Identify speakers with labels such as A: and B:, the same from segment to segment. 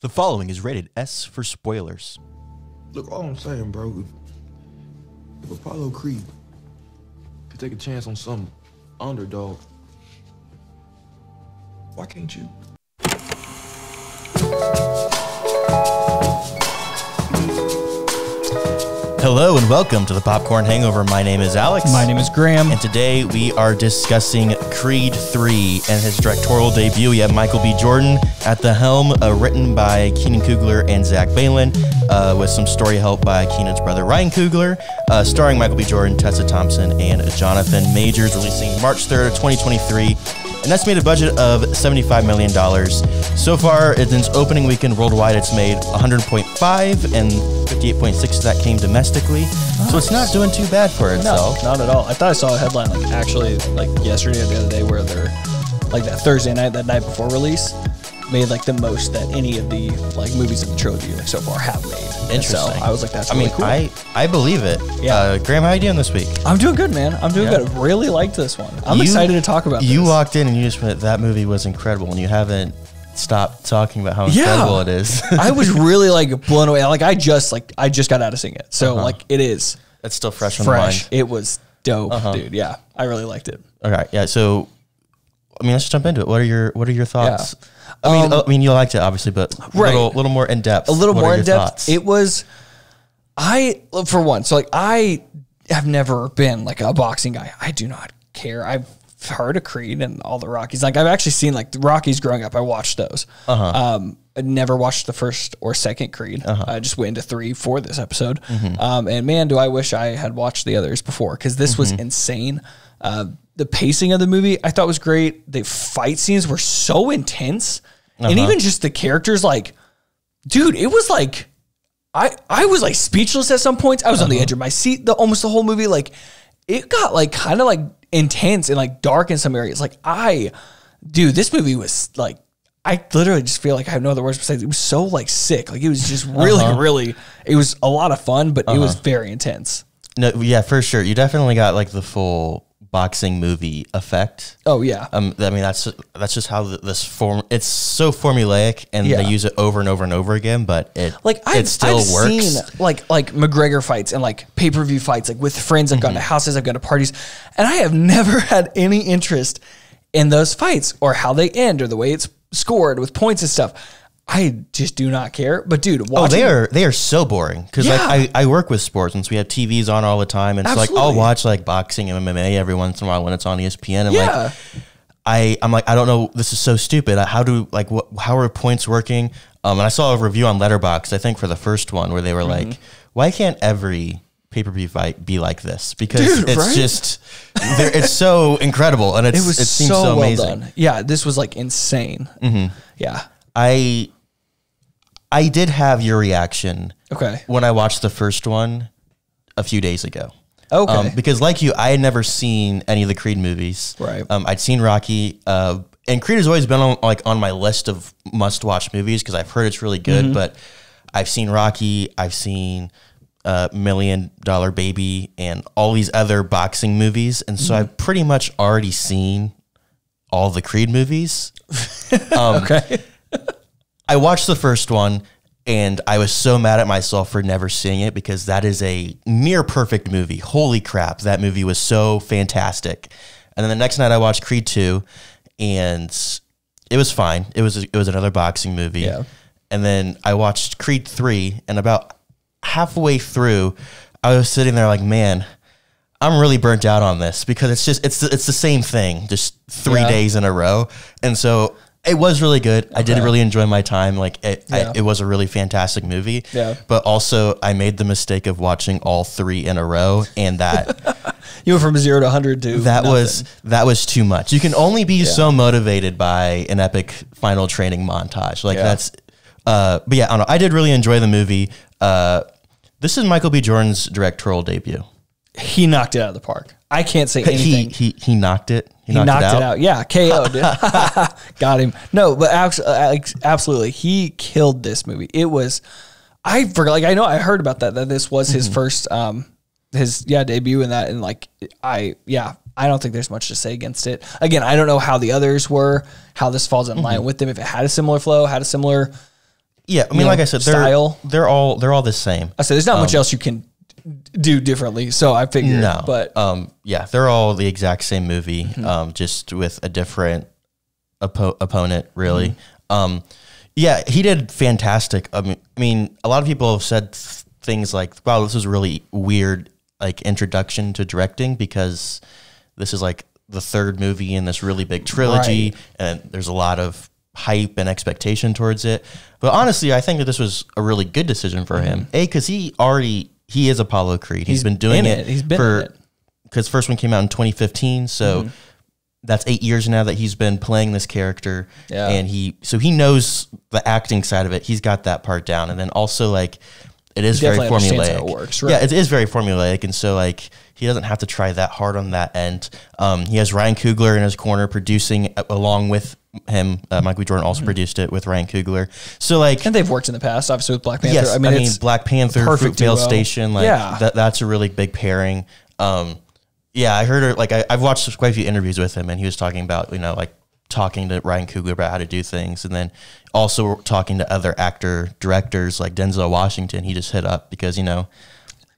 A: The following is rated S for spoilers.
B: Look, all I'm saying, bro, if, Apollo Creed could take a chance on some underdog, why can't you?
A: Hello and welcome to the Popcorn Hangover. My name is Alex.
C: My name is Graham.
A: And today we are discussing Creed 3 and his directorial debut. We have Michael B. Jordan at the helm, uh, written by Keenan Coogler and Zach Baylin, uh, with some story help by Keenan's brother Ryan Coogler, uh, starring Michael B. Jordan, Tessa Thompson, and Jonathan Majors, releasing March 3rd, 2023 an estimated budget of $75 million. So far, in its opening weekend worldwide, it's made 100.5 and 58.6 that came domestically. Nice. So it's not doing too bad for itself.
C: No, not at all. I thought I saw a headline like actually like yesterday or the other day where they're like that Thursday night, that night before release, made like the most that any of the like movies in the trilogy like so far have made.
A: Interesting.
C: So I was like, that's.
A: I
C: really
A: mean,
C: cool.
A: I I believe it.
C: Yeah.
A: Uh, Graham, how you doing this week?
C: I'm doing good, man. I'm doing
A: Yeah.
C: good. Really liked this one. I'm
A: You-
C: excited to talk about. It.
A: You
C: this.
A: walked in and you just went, "That movie was incredible," and you haven't stopped talking about how
C: Yeah.
A: incredible it is.
C: I was really like blown away. Like I just like I just got out of seeing it, so
A: Uh-huh.
C: like it is
A: That's still fresh on
C: fresh.
A: the mind.
C: It was dope,
A: Uh-huh.
C: dude. Yeah, I really liked it.
A: Okay, yeah. So, I mean, let's just jump into it. What are your What are your thoughts? I mean,
C: Um,
A: uh, I mean, you liked it obviously, but a
C: Right.
A: little, little more in depth.
C: a little
A: What
C: more in depth.
A: thoughts?
C: It was, I for one, so like I have never been like a boxing guy. I do not care. I've heard of Creed and all the Rockies. Like I've actually seen like the Rockies growing up. I watched those.
A: Uh-huh.
C: Um, I never watched the first or second Creed. I just went into three for this episode.
A: Mm-hmm.
C: Um, and man, do I wish I had watched the others before because this was
A: Mm-hmm.
C: insane. Uh, the pacing of the movie I thought was great. The fight scenes were so intense, and
A: Uh-huh.
C: even just the characters like dude, it was like I I was like speechless at some points. I was on
A: Uh-huh.
C: the edge of my seat the almost the whole movie. Like it got like kind of like intense and like dark in some areas. Like I, dude, this movie was like I literally just feel like I have no other words besides it was so like sick. Like it was just really
A: Uh-huh.
C: really. It was a lot of fun, but it was very intense.
A: no, yeah, for sure. You definitely got like the full boxing movie effect.
C: Oh yeah.
A: Um, I mean, that's that's just how this form. It's so formulaic, and
C: Yeah.
A: they use it over and over and over again. But it
C: like I've,
A: it still
C: I've
A: works.
C: seen like like McGregor fights and like pay per view fights like with friends. I've
A: Mm-hmm.
C: gone to houses, I've gone to parties, and I have never had any interest in those fights or how they end or the way it's scored with points and stuff. I just do not care. But dude,
A: Oh, they are they are so boring because
C: Yeah.
A: like I, I work with sports and so we have TVs on all the time and so like I'll watch like boxing and MMA every once in a while when it's on ESPN and
C: Yeah.
A: like I I'm like I don't know this is so stupid how do like what how are points working um and I saw a review on Letterboxd I think for the first one where they were
C: Mm-hmm.
A: like why can't every pay per view fight be like this because
C: Dude,
A: it's
C: right?
A: just it's so incredible and it's
C: it was
A: it seems
C: so,
A: so,
C: well
A: amazing. Mm-hmm.
C: done. Yeah, this was like insane. Yeah.
A: I I did have your reaction
C: Okay.
A: when I watched the first one a few days ago.
C: Okay.
A: Um, because like you, I had never seen any of the Creed movies.
C: Right.
A: Um, I'd seen Rocky, uh, and Creed has always been on like on my list of must-watch movies because I've heard it's really good.
C: Mm-hmm.
A: But I've seen Rocky, I've seen uh, Million Dollar Baby, and all these other boxing movies, and so
C: Mm-hmm.
A: I've pretty much already seen all the Creed movies. Um,
C: okay.
A: I watched the first one and I was so mad at myself for never seeing it because that is a near perfect movie. Holy crap, that movie was so fantastic. And then the next night I watched Creed 2 and it was fine. It was it was another boxing movie.
C: Yeah.
A: And then I watched Creed 3 and about halfway through I was sitting there like, man, I'm really burnt out on this because it's just it's it's the same thing, just three
C: Yeah.
A: days in a row, and so it was really good. I did really enjoy my time. Like it,
C: Yeah.
A: I, it was a really fantastic movie.
C: Yeah.
A: But also, I made the mistake of watching all three in a row, and that
C: You went from zero to hundred to
A: that
C: nothing.
A: was that was too much. You can only be so motivated by an epic final training montage. Like
C: Yeah.
A: that's. Uh, but yeah, I don't know. I did really enjoy the movie. Uh, this is Michael B. Jordan's directorial debut.
C: he knocked it out of the park. I can't say
A: He
C: anything.
A: he he he knocked it.
C: He knocked, it, out. Yeah, KO. Dude. Got him. No, but uh, absolutely, he killed this movie. It was. I forgot. Like I know I heard about that. That this was his
A: Mm-hmm.
C: first, um, his yeah debut in that, and like I yeah. I don't think there's much to say against it. Again, I don't know how the others were, how this falls in
A: Mm-hmm.
C: line with them. If it had a similar flow, had a similar
A: Yeah, I mean,
C: know,
A: like I said, they're
C: style.
A: they're all they're all the same.
C: I said there's not much else you can do differently. So I figured,
A: No,
C: but
A: um, yeah, they're all the exact same movie,
C: Mm-hmm.
A: um, just with a different oppo- opponent, really.
C: Mm-hmm.
A: Um, yeah, he did fantastic. I mean, I mean, a lot of people have said th- things like, "Wow, this was a really weird like introduction to directing because this is like the third movie in this really big trilogy,
C: Right.
A: and there's a lot of hype and expectation towards it." But honestly, I think that this was a really good decision for him. A, because he already he is Apollo Creed. He's been doing it.
C: it. He's been
A: for because first one came out in 2015 so
C: Mm-hmm.
A: that's eight years now that he's been playing this character
C: Yeah.
A: and he so he knows the acting side of it he's got that part down and then also like it is very formulaic
C: how it works, right?
A: yeah it is very formulaic and so like he doesn't have to try that hard on that end um, he has ryan coogler in his corner producing along with him uh, michael jordan also
C: Mm-hmm.
A: produced it with ryan coogler so like
C: and they've worked in the past, obviously with Black Panther.
A: Yes,
C: I mean, it's
A: Black Panther,
C: perfect
A: Fruitvale
C: duo.
A: Station, like
C: Yeah.
A: that, that's a really big pairing. Um, yeah, I heard her like I, I've watched quite a few interviews with him, and he was talking about you know like talking to Ryan Coogler about how to do things, and then also talking to other actor directors like Denzel Washington. He just hit up because you know.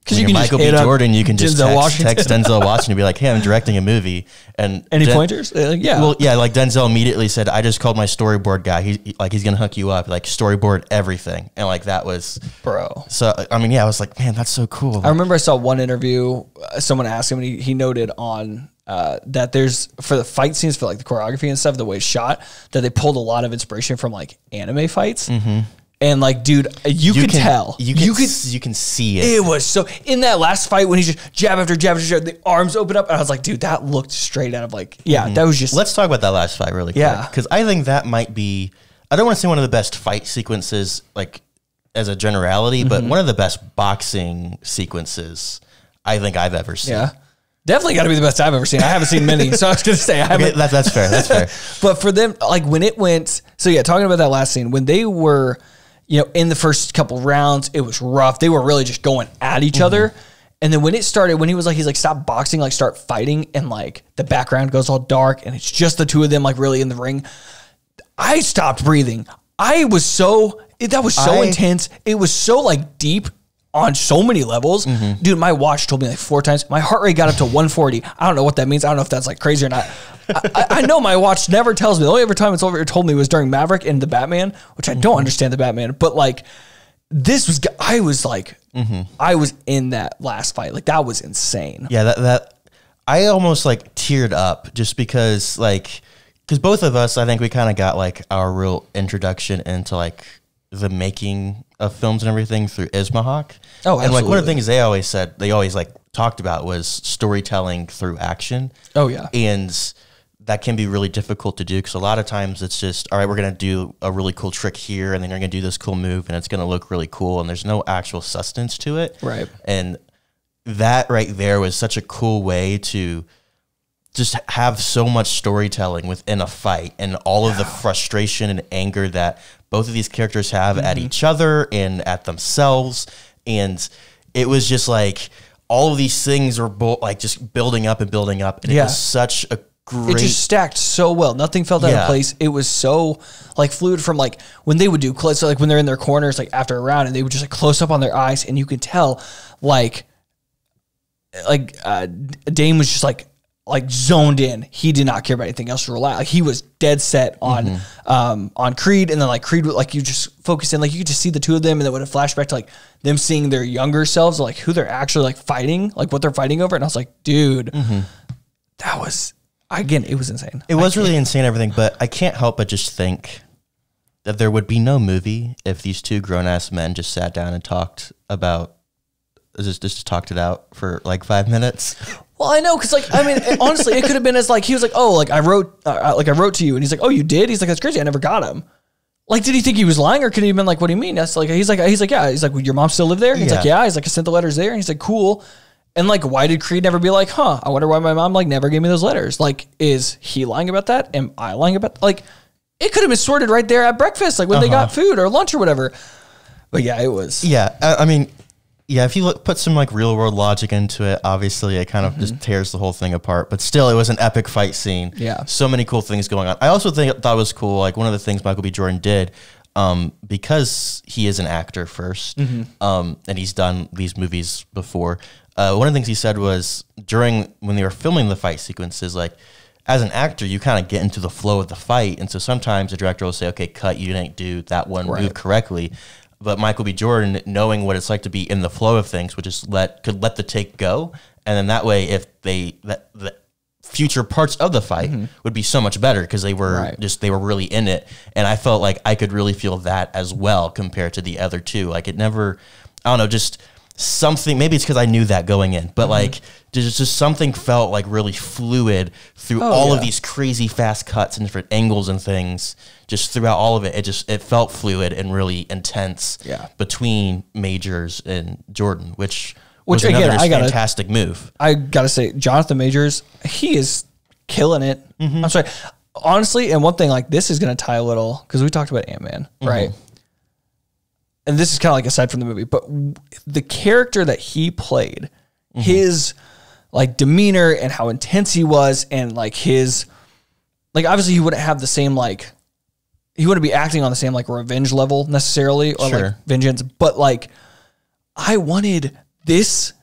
C: 'Cause
A: when
C: you can just
A: Michael B. Jordan, you can just
C: Denzel
A: text,
C: Washington.
A: text Denzel Washington and be like, "Hey, I'm directing a movie." And
C: any
A: Den-
C: pointers? Uh, yeah.
A: well, yeah, like Denzel immediately said, I just called my storyboard guy. He he- like he's gonna hook you up, like storyboard everything, and like that was
C: bro.
A: so. I mean, yeah, I was like, man, that's so cool.
C: I remember I saw one interview. Uh, someone asked him, and he, he noted on uh, that there's for the fight scenes for like the choreography and stuff, the way it's shot, that they pulled a lot of inspiration from like anime fights. And like, dude, you, could tell.
A: You can. You can. You can see it.
C: It was so in that last fight when he just jab after jab after jab, the arms open up, and I was like, dude, that looked straight out of like, yeah, that was just
A: Let's talk about that last fight really quick.
C: Yeah.
A: because I think that might be. I don't want to say one of the best fight sequences, like as a generality, but
C: Mm-hmm.
A: one of the best boxing sequences I think I've ever seen.
C: yeah, definitely got to be the best I've ever seen. I haven't seen many, so I was gonna say I haven't.
A: Okay, that, that's fair. That's fair.
C: But for them, like when it went, so yeah, talking about that last scene, when they were, you know, in the first couple rounds, it was rough. They were really just going at each other. Mm-hmm. And then when it started, when he was like, he's like, stop boxing, like start fighting, and like the background goes all dark, and it's just the two of them, like really in the ring. I stopped breathing. I was so it, that was so
A: I-
C: intense. It was so like deep on so many levels. Mm-hmm. Dude, my watch told me like four times. My heart rate got up to 140. I don't know what that means. I don't know if that's like crazy or not. I, I- I know my watch never tells me. The only ever time it's over told me was during Maverick and the Batman, which I mm-hmm. don't understand the Batman, but like this was I was like mm-hmm. I was in that last fight. Like that was insane.
A: Yeah, that that I almost like teared up just because like because both of us I think we kind of got like our real introduction into like the making of films and everything through Ismahawk.
C: Oh,
A: and like one of the things they always said they always like talked about was storytelling through action.
C: Oh, yeah.
A: and that can be really difficult to do because a lot of times it's just all right we're going to do a really cool trick here and then you're going to do this cool move and it's going to look really cool and there's no actual substance to it
C: Right.
A: and that right there was such a cool way to just have so much storytelling within a fight and all of the frustration and anger that both of these characters have at each other and at themselves and it was just like all of these things were bo- like just building up and building up and it was such a great
C: It just stacked so well. Nothing felt out
A: Yeah.
C: of place. It was so like fluid from like when they would do close, like when they're in their corners, like after a round, and they would just like close up on their eyes, and you could tell like like uh, Dame was just like like zoned in. He did not care about anything else. Relax. Like he was dead set on
A: Mm-hmm.
C: um on Creed, and then like Creed would like you just focus in, like you could just see the two of them, and then would have flashback to like them seeing their younger selves, like who they're actually like fighting, like what they're fighting over, and I was like, dude, that was again, it was insane.
A: It was really insane, everything, but I can't help but just think that there would be no movie if these two grown ass men just sat down and talked about just just talked it out for like five minutes.
C: Well, I know because like I mean, it- honestly, it could have been as like he was like, oh, like I wrote, uh, like I wrote to you, and he's like, oh, you did? He's like, that's crazy. I never got him. Like, did he think he was lying, or could he have been like, what do you mean? That's like he's like he's like yeah. He's like, well, your mom still live there? He's like,
A: Yeah.
C: yeah. He's like, I sent the letters there, and he's like, cool. And like, why did Creed never be like, huh? I wonder why my mom like never gave me those letters. Like, is he lying about that? Am I lying about like? It could have been sorted right there at breakfast, like when they got food or lunch or whatever. But yeah, it was.
A: Yeah, I, I mean, yeah, if you look, put some like real world logic into it, obviously it kind of just tears the whole thing apart. But still, it was an epic fight scene.
C: Yeah.
A: so many cool things going on. I also think thought was cool. Like one of the things Michael B. Jordan did. um, because he is an actor 1st
C: Mm-hmm.
A: um, and he's done these movies before. Uh, one of the things he said was during when they were filming the fight sequences, like as an actor, you kind of get into the flow of the fight, and so sometimes the director will say, "Okay, cut, you didn't do that one move correctly." But Michael B. Jordan, knowing what it's like to be in the flow of things, would just let could let the take go, and then that way, if they that the future parts of the fight would be so much better because they were
C: Mm-hmm. Right.
A: just they were really in it, and I felt like I could really feel that as well compared to the other two. Like it never, I don't know, just something. Maybe it's because I knew that going in,
C: Mm-hmm.
A: but like just just something felt like really fluid through all of
C: Oh,
A: these crazy fast cuts and different angles and things. Just throughout all of it, it just it felt fluid and really intense.
C: Yeah.
A: between Majors and Jordan, which
C: Which,
A: was
C: again, I gotta-
A: fantastic move.
C: I gotta say, Jonathan Majors, he is killing it.
A: Mm-hmm.
C: I'm sorry, honestly, and one thing like this is gonna tie a little because we talked about Ant Man,
A: Mm-hmm.
C: right? And this is kind of like aside from the movie, but w- the character that he played,
A: Mm-hmm.
C: his like demeanor and how intense he was, and like his like obviously he wouldn't have the same like he wouldn't be acting on the same like revenge level necessarily or
A: Sure.
C: like vengeance, but like I wanted this.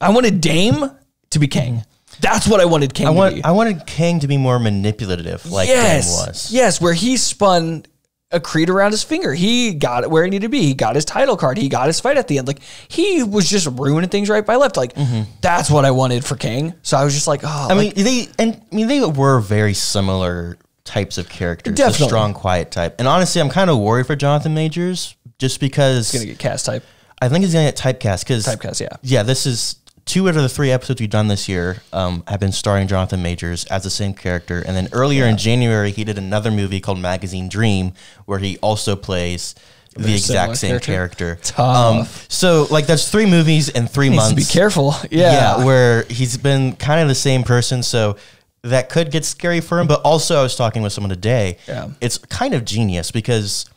C: I wanted Dame to be Kang. That's what I wanted Kang
A: I
C: to
A: want
C: be.
A: I wanted Kang to be more manipulative, like
C: yes,
A: Kang was.
C: yes, where he spun a creed around his finger. He got it where he needed to be. He got his title card. He got his fight at the end. Like he was just ruining things right by left. Like that's what I wanted for Kang. So I was just like, oh,
A: Mm-hmm. I mean, they and I mean they were very similar types of characters. The
C: Definitely.
A: strong, quiet type. And honestly, I'm kind of worried for Jonathan Majors just because he's
C: gonna get cast type.
A: I think he's gonna get typecast because
C: Typecast, yeah.
A: yeah. This is two out of the three episodes we've done this year um, have been starring Jonathan Majors as the same character, and then earlier in January he did another movie called Magazine Dream where he also plays. The exact same character.
C: Tough.
A: Um, so like that's three movies in three
C: Needs
A: months.
C: be careful. Yeah.
A: where he's been kind of the same person. So that could get scary for him. But also, I was talking with someone today.
C: Yeah.
A: It's kind of genius because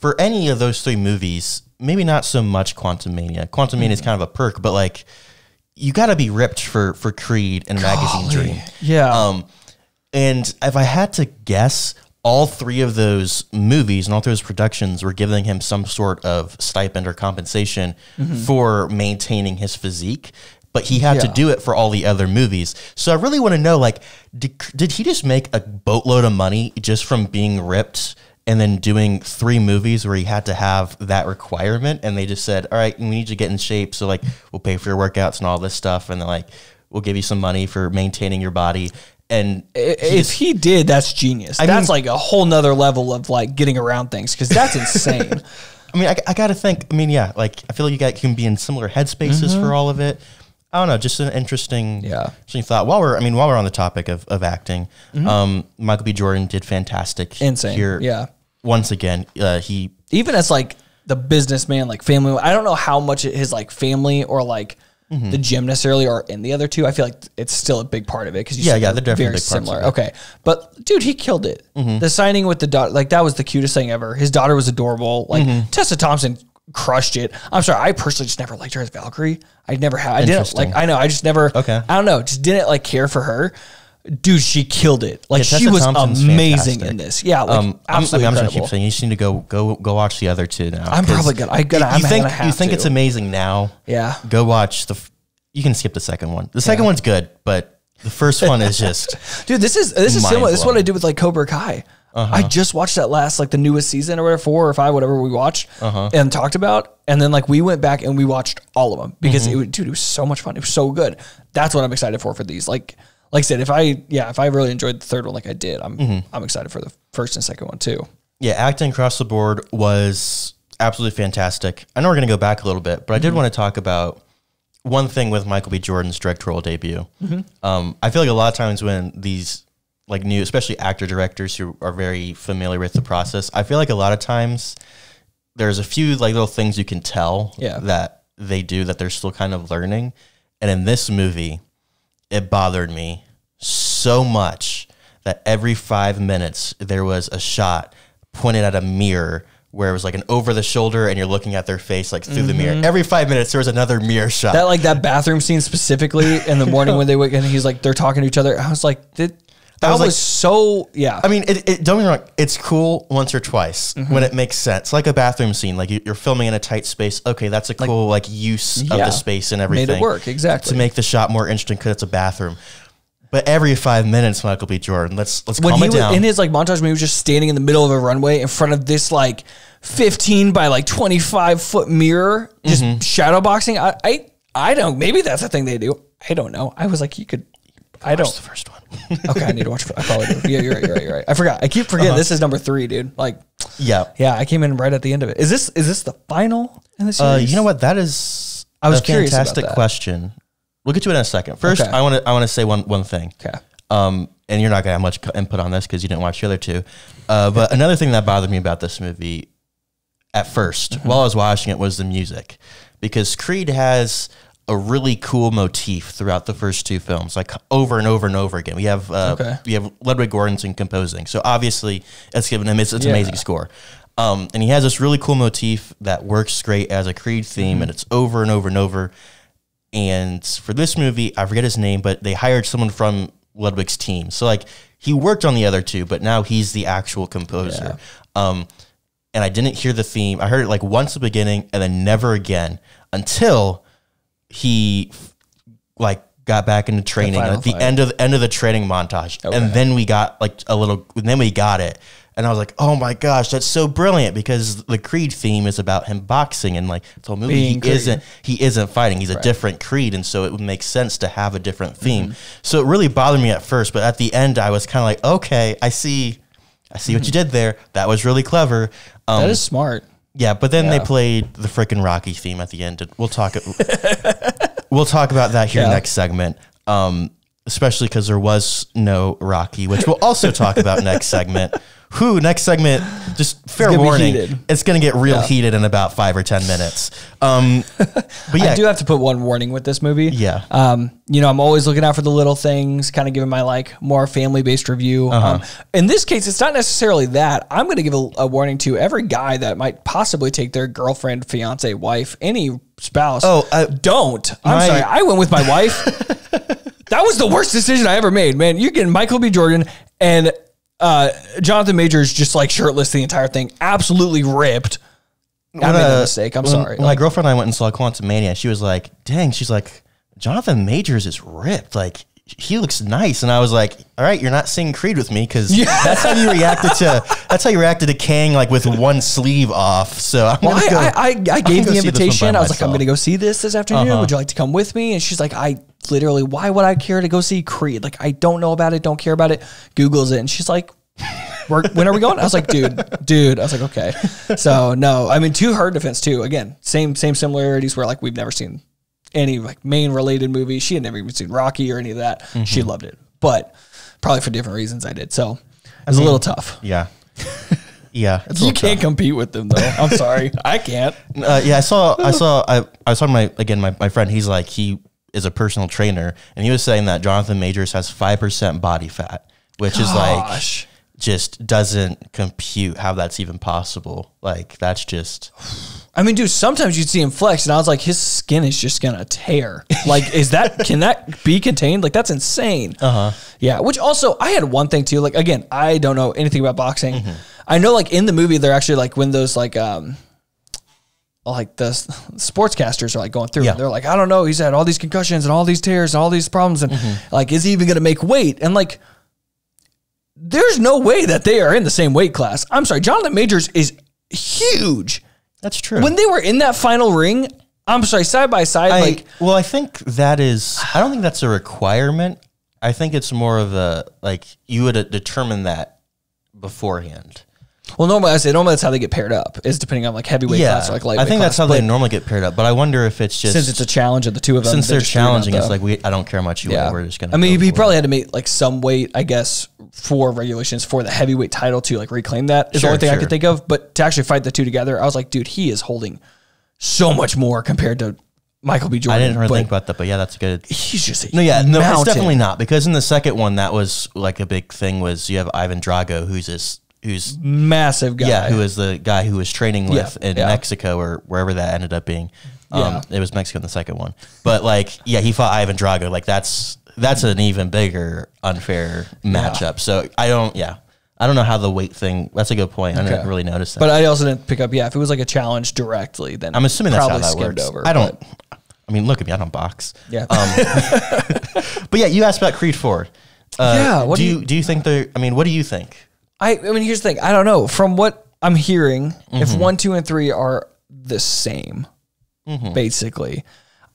A: for any of those three movies, maybe not so much Quantumania. Quantum Mania is kind of a perk, but like you got to be ripped for for Creed and Magazine Dream.
C: Yeah.
A: Um, and if I had to guess, all three of those movies and all three of those productions were giving him some sort of stipend or compensation for maintaining his physique. But he had to do it for all the other movies. So I really want to know, like, did, did he just make a boatload of money just from being ripped and then doing three movies where he had to have that requirement? And they just said, all right, we need you to get in shape. So, like, we'll pay for your workouts and all this stuff. And then, like, we'll give you some money for maintaining your body. And
C: I- if he did, that's genius. that's
A: mean-
C: like a whole nother level of like getting around things because that's insane.
A: I mean, I, I got to think. I mean, yeah, like I feel like you guys can be in similar headspaces for all of it. I don't know, just an interesting,
C: Mm-hmm. Yeah.
A: interesting thought. While we're, I mean, while we're on the topic of, of acting, um, Michael B. Jordan did fantastic.
C: Mm-hmm. Insane,
A: Here,
C: yeah.
A: Once again, uh, he
C: even as like the businessman, like family. I don't know how much his like family or like
A: Mm-hmm.
C: the gym necessarily are in the other two. I feel like it's still a big part of it because
A: Yeah, yeah, they're big parts of.
C: Okay, but dude, he killed it. The signing with the daughter, like that was the cutest thing ever. His daughter was adorable. Like
A: Mm-hmm.
C: Tessa Thompson crushed it. I'm sorry, I personally just never liked her as Valkyrie. I never had. I didn't like. I know. I just never.
A: Okay.
C: I don't know. Just didn't like care for her. Dude, she killed it. Like
A: Yeah,
C: she was
A: Thompson's
C: amazing
A: fantastic.
C: in this. Yeah, like
A: um, I'm, I mean,
C: absolutely
A: I'm just gonna keep saying you just need to go go go watch the other two now.
C: I'm probably gonna- I gotta-
A: You
C: I'm
A: think
C: have
A: you think
C: to.
A: it's amazing now?
C: Yeah.
A: Go watch the. You can skip the second one. The second one's good, but the first one is just.
C: Dude, this is this is similar. This is what I did with like Cobra Kai.
A: Uh-huh.
C: I just watched that last like the newest season or whatever, four or five, whatever we watched
A: Uh-huh.
C: and talked about, and then like we went back and we watched all of them because
A: Mm-hmm.
C: it dude, it was so much fun. It was so good. That's what I'm excited for for these. Like like I said, if I yeah, if I really enjoyed the third one like I did, I'm
A: Mm-hmm.
C: I'm excited for the first and second one too.
A: Yeah, acting across the board was absolutely fantastic. I know we're going to go back a little bit, but I did want to talk about one thing with Michael B. Jordan's directorial debut. Um, I feel like a lot of times when these like new, especially actor directors who are very familiar with the process, I feel like a lot of times there's a few like little things you can tell
C: Yeah.
A: that they do that they're still kind of learning. And in this movie, it bothered me so much that every five minutes there was a shot pointed at a mirror where it was like an over the shoulder and you're looking at their face like through the mirror. Mm-hmm. Every five minutes there was another mirror shot.
C: That like that bathroom scene specifically in the morning when they wake and he's like they're talking to each other. I was like, That
A: was
C: was,
A: like-
C: so yeah.
A: I mean, it, it, don't get me wrong. It's cool once or twice
C: Mm-hmm.
A: when it makes sense. Like a bathroom scene, like you- you're filming in a tight space. Okay, that's a cool like use of the space and everything.
C: Made it work, exactly.
A: to make the shot more interesting because it's a bathroom. But every five minutes, Michael B. Jordan, let's let's
C: when
A: calm
C: he
A: it
C: was
A: down.
C: in his like montage when he was just standing in the middle of a runway in front of this like 15 by like 25 foot mirror just
A: Mm-hmm.
C: shadow boxing I, I i don't maybe that's a thing they do i don't know i was like you could i
A: Watch the
C: don't
A: first one.
C: okay i need to watch i probably do yeah you're right you're right you're right i forgot i keep forgetting
A: Uh-huh.
C: this is number three dude like
A: yeah.
C: yeah i came in right at the end of it is this is this the final in the
A: Uh, you know what? That is
C: I was
A: a fantastic question. We'll get to it in a second. First,
C: Okay.
A: I want to I want to say one one thing.
C: okay
A: Um, and you're not gonna have much input on this because you didn't watch the other two. Uh, but another thing that bothered me about this movie at 1st
C: Mm-hmm.
A: while I was watching it was the music, because Creed has a really cool motif throughout the first two films, like over and over and over again. We have uh,
C: Okay.
A: we have Ludwig Göransson composing, so obviously it's given him it's, it's
C: Yeah.
A: amazing score. Um, and he has this really cool motif that works great as a Creed theme,
C: Mm-hmm.
A: and it's over and over and over. And for this movie, I forget his name, but they hired someone from Ludwig's team. So like he worked on the other two, but now he's the actual composer. Um, and I didn't hear the theme. I heard it like once at the beginning and then never again until he like got back into training at the
C: fight.
A: end of the end of the training montage. And then we got like a little then we got it. And I was like, "Oh my gosh, that's so brilliant!" Because the Creed theme is about him boxing, and like the whole movie,
C: Being
A: he
C: Creed.
A: isn't he isn't fighting. He's a different Creed, and so it would make sense to have a different theme.
C: Mm-hmm.
A: So it really bothered me at first, but at the end, I was kind of like, "Okay, I see, I see what you did there. That was really clever." Um,
C: Mm-hmm. that is smart
A: yeah, but then they played the freaking Rocky theme at the end. and We'll talk. we'll talk about that here
C: Yeah.
A: next segment. Um, especially because there was no Rocky, which we'll also talk about next segment. Who next segment? Just fair warning, it's going to get real
C: Yeah.
A: heated in about five or ten minutes. Um, but yeah,
C: I do have to put one warning with this movie.
A: Yeah.
C: Um, you know, I'm always looking out for the little things, kind of giving my like more family based review.
A: Uh-huh.
C: Um, in this case, it's not necessarily that. I'm going to give a, a warning to every guy that might possibly take their girlfriend, fiance, wife, any spouse.
A: Oh, uh,
C: don't. I'm
A: my-
C: sorry. I went with my wife. that was the worst decision I ever made, man. You're getting Michael B. Jordan and uh, Jonathan Majors just like shirtless the entire thing, absolutely ripped. I made a
A: uh,
C: mistake. I'm
A: when-
C: sorry.
A: when my girlfriend and I went and saw Quantumania, she was like, "Dang," she's like, "Jonathan Majors is ripped. Like he looks nice." And I was like, "All right, you're not seeing Creed with me because that's how you reacted to that's how you reacted to Kang like with one sleeve off." So I'm
C: Well,
A: gonna go.
C: I, I, I, gave the
A: go see this one
C: invitation. I was like, I'm going to go see this this afternoon.
A: Uh-huh.
C: Would you like to come with me? And she's like, I literally, why would I care to go see Creed? Like, I don't know about it, don't care about it. Googles it. And she's like, We're, when are we going? I was like, dude, dude. I was like, okay. So no, I mean, to her defense too. Again, same same similarities where like we've never seen any like main related movie. She had never even seen Rocky or any of that.
A: Mm-hmm.
C: She loved it, but probably for different reasons I did. So it was a little tough.
A: yeah, yeah.
C: You can't compete with them though. I'm sorry, I can't.
A: Uh, yeah, I saw. I saw. I, I was talking to my again. My, my friend. He's like he is a personal trainer, and he was saying that Jonathan Majors has five percent body fat, which is like
C: Gosh.
A: Just doesn't compute how that's even possible. Like that's just
C: I mean, dude, sometimes you'd see him flex, and I was like, his skin is just gonna tear. Like, is that can that be contained? Like, that's insane. Uh
A: Uh-huh.
C: Yeah. Which also, I had one thing too. Like, again, I don't know anything about boxing.
A: Mm-hmm.
C: I know, like in the movie, they're actually like when those like um. Like the sportscasters are like going through,
A: Yeah.
C: they're like, I don't know. He's had all these concussions and all these tears and all these problems, and
A: Mm-hmm.
C: like, is he even going to make weight? And like, there's no way that they are in the same weight class. I'm sorry, Jonathan Majors is huge
A: that's true.
C: when they were in that final ring, I'm sorry, side by side,
A: I,
C: like
A: well, I think that is. I don't think that's a requirement. I think it's more of a like you would determine that beforehand.
C: Well, normally I say normally that's how they get paired up is depending on like heavyweight
A: yeah,
C: class or like lightweight.
A: I think that's
C: class.
A: how they normally get paired up. But I wonder if it's just
C: since it's a challenge of the two of them.
A: since they're
C: out
A: challenging. It's like we. I don't care how much you
C: yeah,
A: weigh. We're just gonna.
C: I mean, he
A: for it.
C: probably had to make like some weight, I guess, for regulations for the heavyweight title to like reclaim that. Is
A: Sure,
C: the only thing I could think of. But to actually fight the two together, I was like, dude, he is holding so much more compared to Michael B. Jordan.
A: I didn't really think about that, but yeah, that's good.
C: He's just a
A: No, yeah, no, it's definitely not because in the second one, that was like a big thing. Was you have Ivan Drago, who's this, who's
C: massive guy.
A: yeah, who is the guy who was training with
C: Yeah,
A: in
C: yeah.
A: Mexico or wherever that ended up being. Um,
C: Yeah.
A: it was Mexico in the second one, but like, yeah, he fought Ivan Drago. Like that's that's an even bigger unfair matchup. So I don't, yeah, I don't know how the weight thing. That's a good point. I didn't really notice that.
C: But I also didn't pick up. Yeah, if it was like a challenge directly, then
A: I'm assuming that's how that works.
C: Over,
A: I don't. I mean, look at me. I don't box.
C: yeah.
A: But yeah, you asked about Creed Four. Uh,
C: Yeah, what
A: do
C: do
A: you,
C: you-
A: do you think they're? I mean, what do you think?
C: I, I mean, here's the thing. I don't know. From what I'm hearing, if
A: Mm-hmm.
C: one, two, and three are the same,
A: Mm-hmm.
C: basically,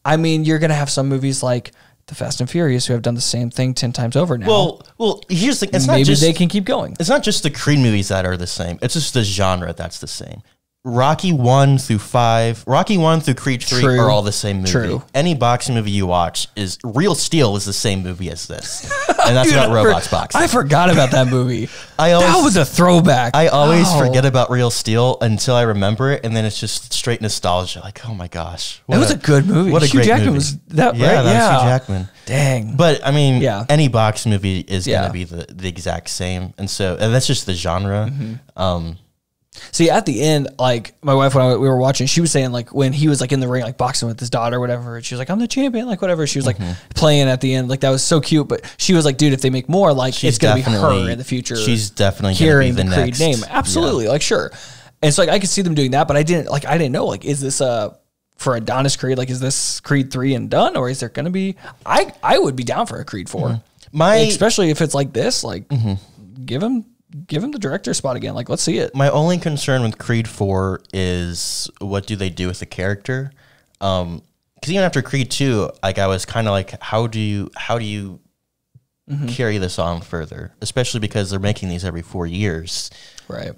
C: I mean, you're gonna have some movies like The Fast and Furious who have done the same thing ten times over now.
A: Well, well, here's the. It's not
C: maybe
A: just
C: they can keep going.
A: it's not just the Creed movies that are the same. It's just the genre that's the same. Rocky one through five, Rocky one through Creed three
C: True.
A: are all the same movie.
C: True.
A: Any boxing movie you watch is Real Steel is the same movie as this, and that's about
C: I for-
A: robots boxing.
C: I forgot about that movie.
A: I always-
C: that was a throwback.
A: I always
C: Oh.
A: forget about Real Steel until I remember it, and then it's just straight nostalgia. Like, oh my gosh,
C: It was a good movie.
A: What a
C: Hugh
A: great
C: Jackman
A: movie.
C: was that
A: yeah,
C: right?
A: that was. Hugh Jackman.
C: Dang.
A: But I mean,
C: Yeah.
A: any box movie is
C: Yeah.
A: gonna be the, the exact same, and so and that's just the genre.
C: Mm-hmm.
A: Um,
C: See, at the end, like my wife, when I, we were watching, she was saying like when he was like in the ring, like boxing with his daughter, or whatever. And she was like, "I'm the champion," like whatever. She was like
A: Mm-hmm.
C: playing at the end, like that was so cute. But she was like, "Dude, if they make more, like it's gonna be her in the future."
A: She's definitely be the,
C: the, Creed
A: next.
C: name, absolutely, like sure. And so like I could see them doing that, but I didn't like I didn't know like is this uh for Adonis Creed like is this Creed three and done or is there gonna be? I I would be down for a Creed 4
A: My
C: especially if it's like this. Like
A: Mm-hmm.
C: give him give him the director spot again. Like let's see it.
A: my only concern with Creed Four is what do they do with the character? Um, because even after Creed Two, like I was kind of like, how do you how do you
C: Mm-hmm.
A: carry this on further? Especially because they're making these every four years.
C: Right.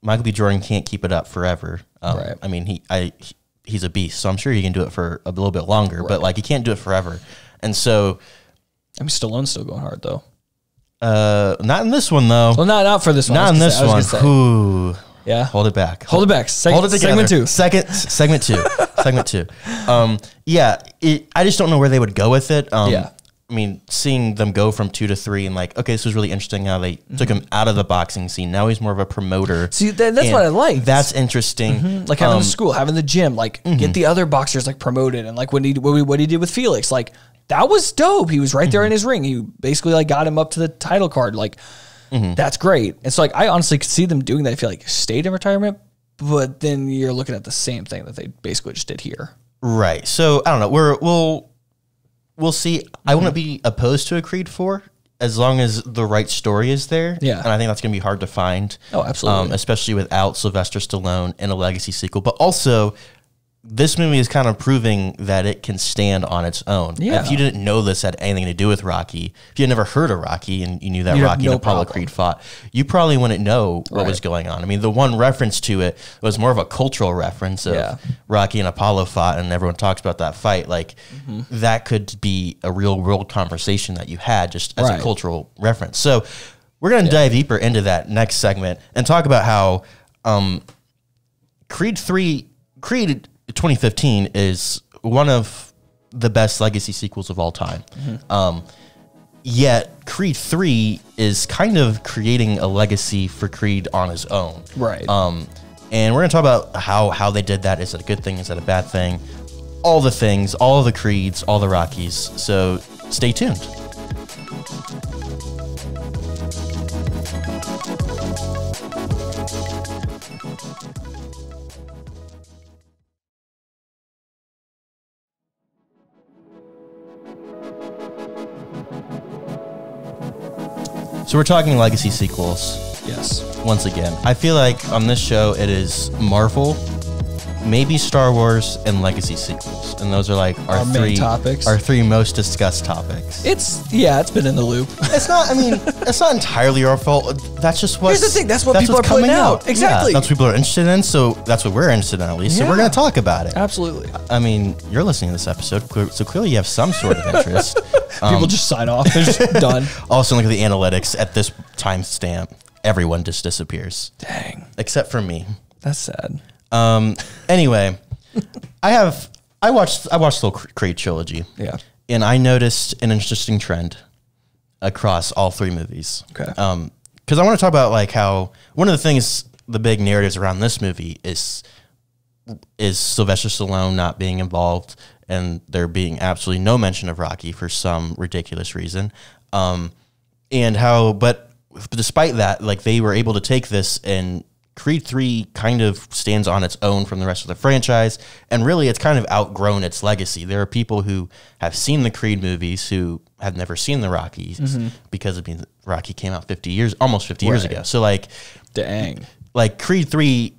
A: Michael B. Jordan can't keep it up forever. Um,
C: Right.
A: I mean, he I he- he's a beast, so I'm sure he can do it for a little bit longer. Right. But like, he can't do it forever. And so,
C: I mean, Stallone's still going hard though.
A: Uh, not in this one though.
C: Well, not not for this one.
A: not in this one.
C: say- I was gonna say.
A: Ooh,
C: Yeah.
A: hold it back.
C: Hold it back. Seg-
A: hold it together.
C: segment two.
A: Second segment two. segment two. Um, yeah, it, I just don't know where they would go with it. Um,
C: Yeah.
A: I mean, seeing them go from two to three and like, okay, this was really interesting how they took him out of the boxing scene. Now he's more of a promoter.
C: Mm-hmm. See, that- that's what I like.
A: That's interesting.
C: like having
A: Um,
C: the school, having the gym, like
A: mm-hmm.
C: get the other boxers like promoted, and like when he what, we, what he did with Felix, like that was dope. He was right
A: Mm-hmm.
C: there in his ring. He basically like got him up to the title card. Like
A: Mm-hmm.
C: that's great. And so like I honestly could see them doing that. I feel like stayed in retirement, but then you're looking at the same thing that they basically just did here.
A: Right. So I don't know. We're we'll we'll see. I
C: Mm-hmm.
A: wouldn't be opposed to a Creed four as long as the right story is there.
C: Yeah.
A: And I think that's gonna be hard to find.
C: Oh, absolutely.
A: Um, especially without Sylvester Stallone in a legacy sequel. But also this movie is kind of proving that it can stand on its own.
C: Yeah.
A: If you didn't know this had anything to do with Rocky, if you had never heard of Rocky and you knew that
C: You'd
A: Rocky
C: no
A: and Apollo
C: problem.
A: Creed fought, you probably wouldn't know what was going on. I mean, the one reference to it was more of a cultural reference of
C: Yeah.
A: Rocky and Apollo fought, and everyone talks about that fight. Like
C: Mm-hmm.
A: that could be a real world conversation that you had just as
C: Right.
A: a cultural reference. So we're gonna dive deeper into that next segment and talk about how um, Creed three, Creed 2015 is one of the best legacy sequels of all time.
C: Mm-hmm.
A: Um, yet Creed three is kind of creating a legacy for Creed on his own.
C: Right.
A: Um, and we're gonna talk about how how they did that. Is it a good thing? Is it a bad thing? All the things, all the creeds, all the Rockies. So stay tuned. So we're talking legacy sequels
C: yes.
A: once again. I feel like on this show it is Marvel, maybe Star Wars, and legacy sequels, and those are like our,
C: Our
A: three
C: topics.
A: Our three most discussed topics.
C: It's yeah, it's been in the loop.
A: It's not. I mean, it's not entirely our fault. That's just what.
C: Here's the thing, that's what people are
A: coming
C: out. Exactly.
A: that's what people are interested in. So that's what we're interested in at least. So we're going to talk about it.
C: Absolutely.
A: I mean, you're listening to this episode, so clearly you have some sort of interest.
C: People um, just sign off. They're just done.
A: also, look at the analytics at this timestamp. Everyone just disappears,
C: Dang.
A: except for me.
C: That's sad.
A: Um. Anyway, I have I watched I watched the whole Creed trilogy.
C: Yeah.
A: and I noticed an interesting trend across all three movies.
C: Okay.
A: Um, because I want to talk about like how one of the things, the big narratives around this movie is is Sylvester Stallone not being involved and there being absolutely no mention of Rocky for some ridiculous reason. Um, and how, but despite that, like they were able to take this and Creed 3 kind of stands on its own from the rest of the franchise. And really, it's kind of outgrown its legacy. There are people who have seen the Creed movies who have never seen the Rockies mm-hmm. because I mean, Rocky came out 50 years, almost 50 years ago. So, like,
C: Dang.
A: like Creed 3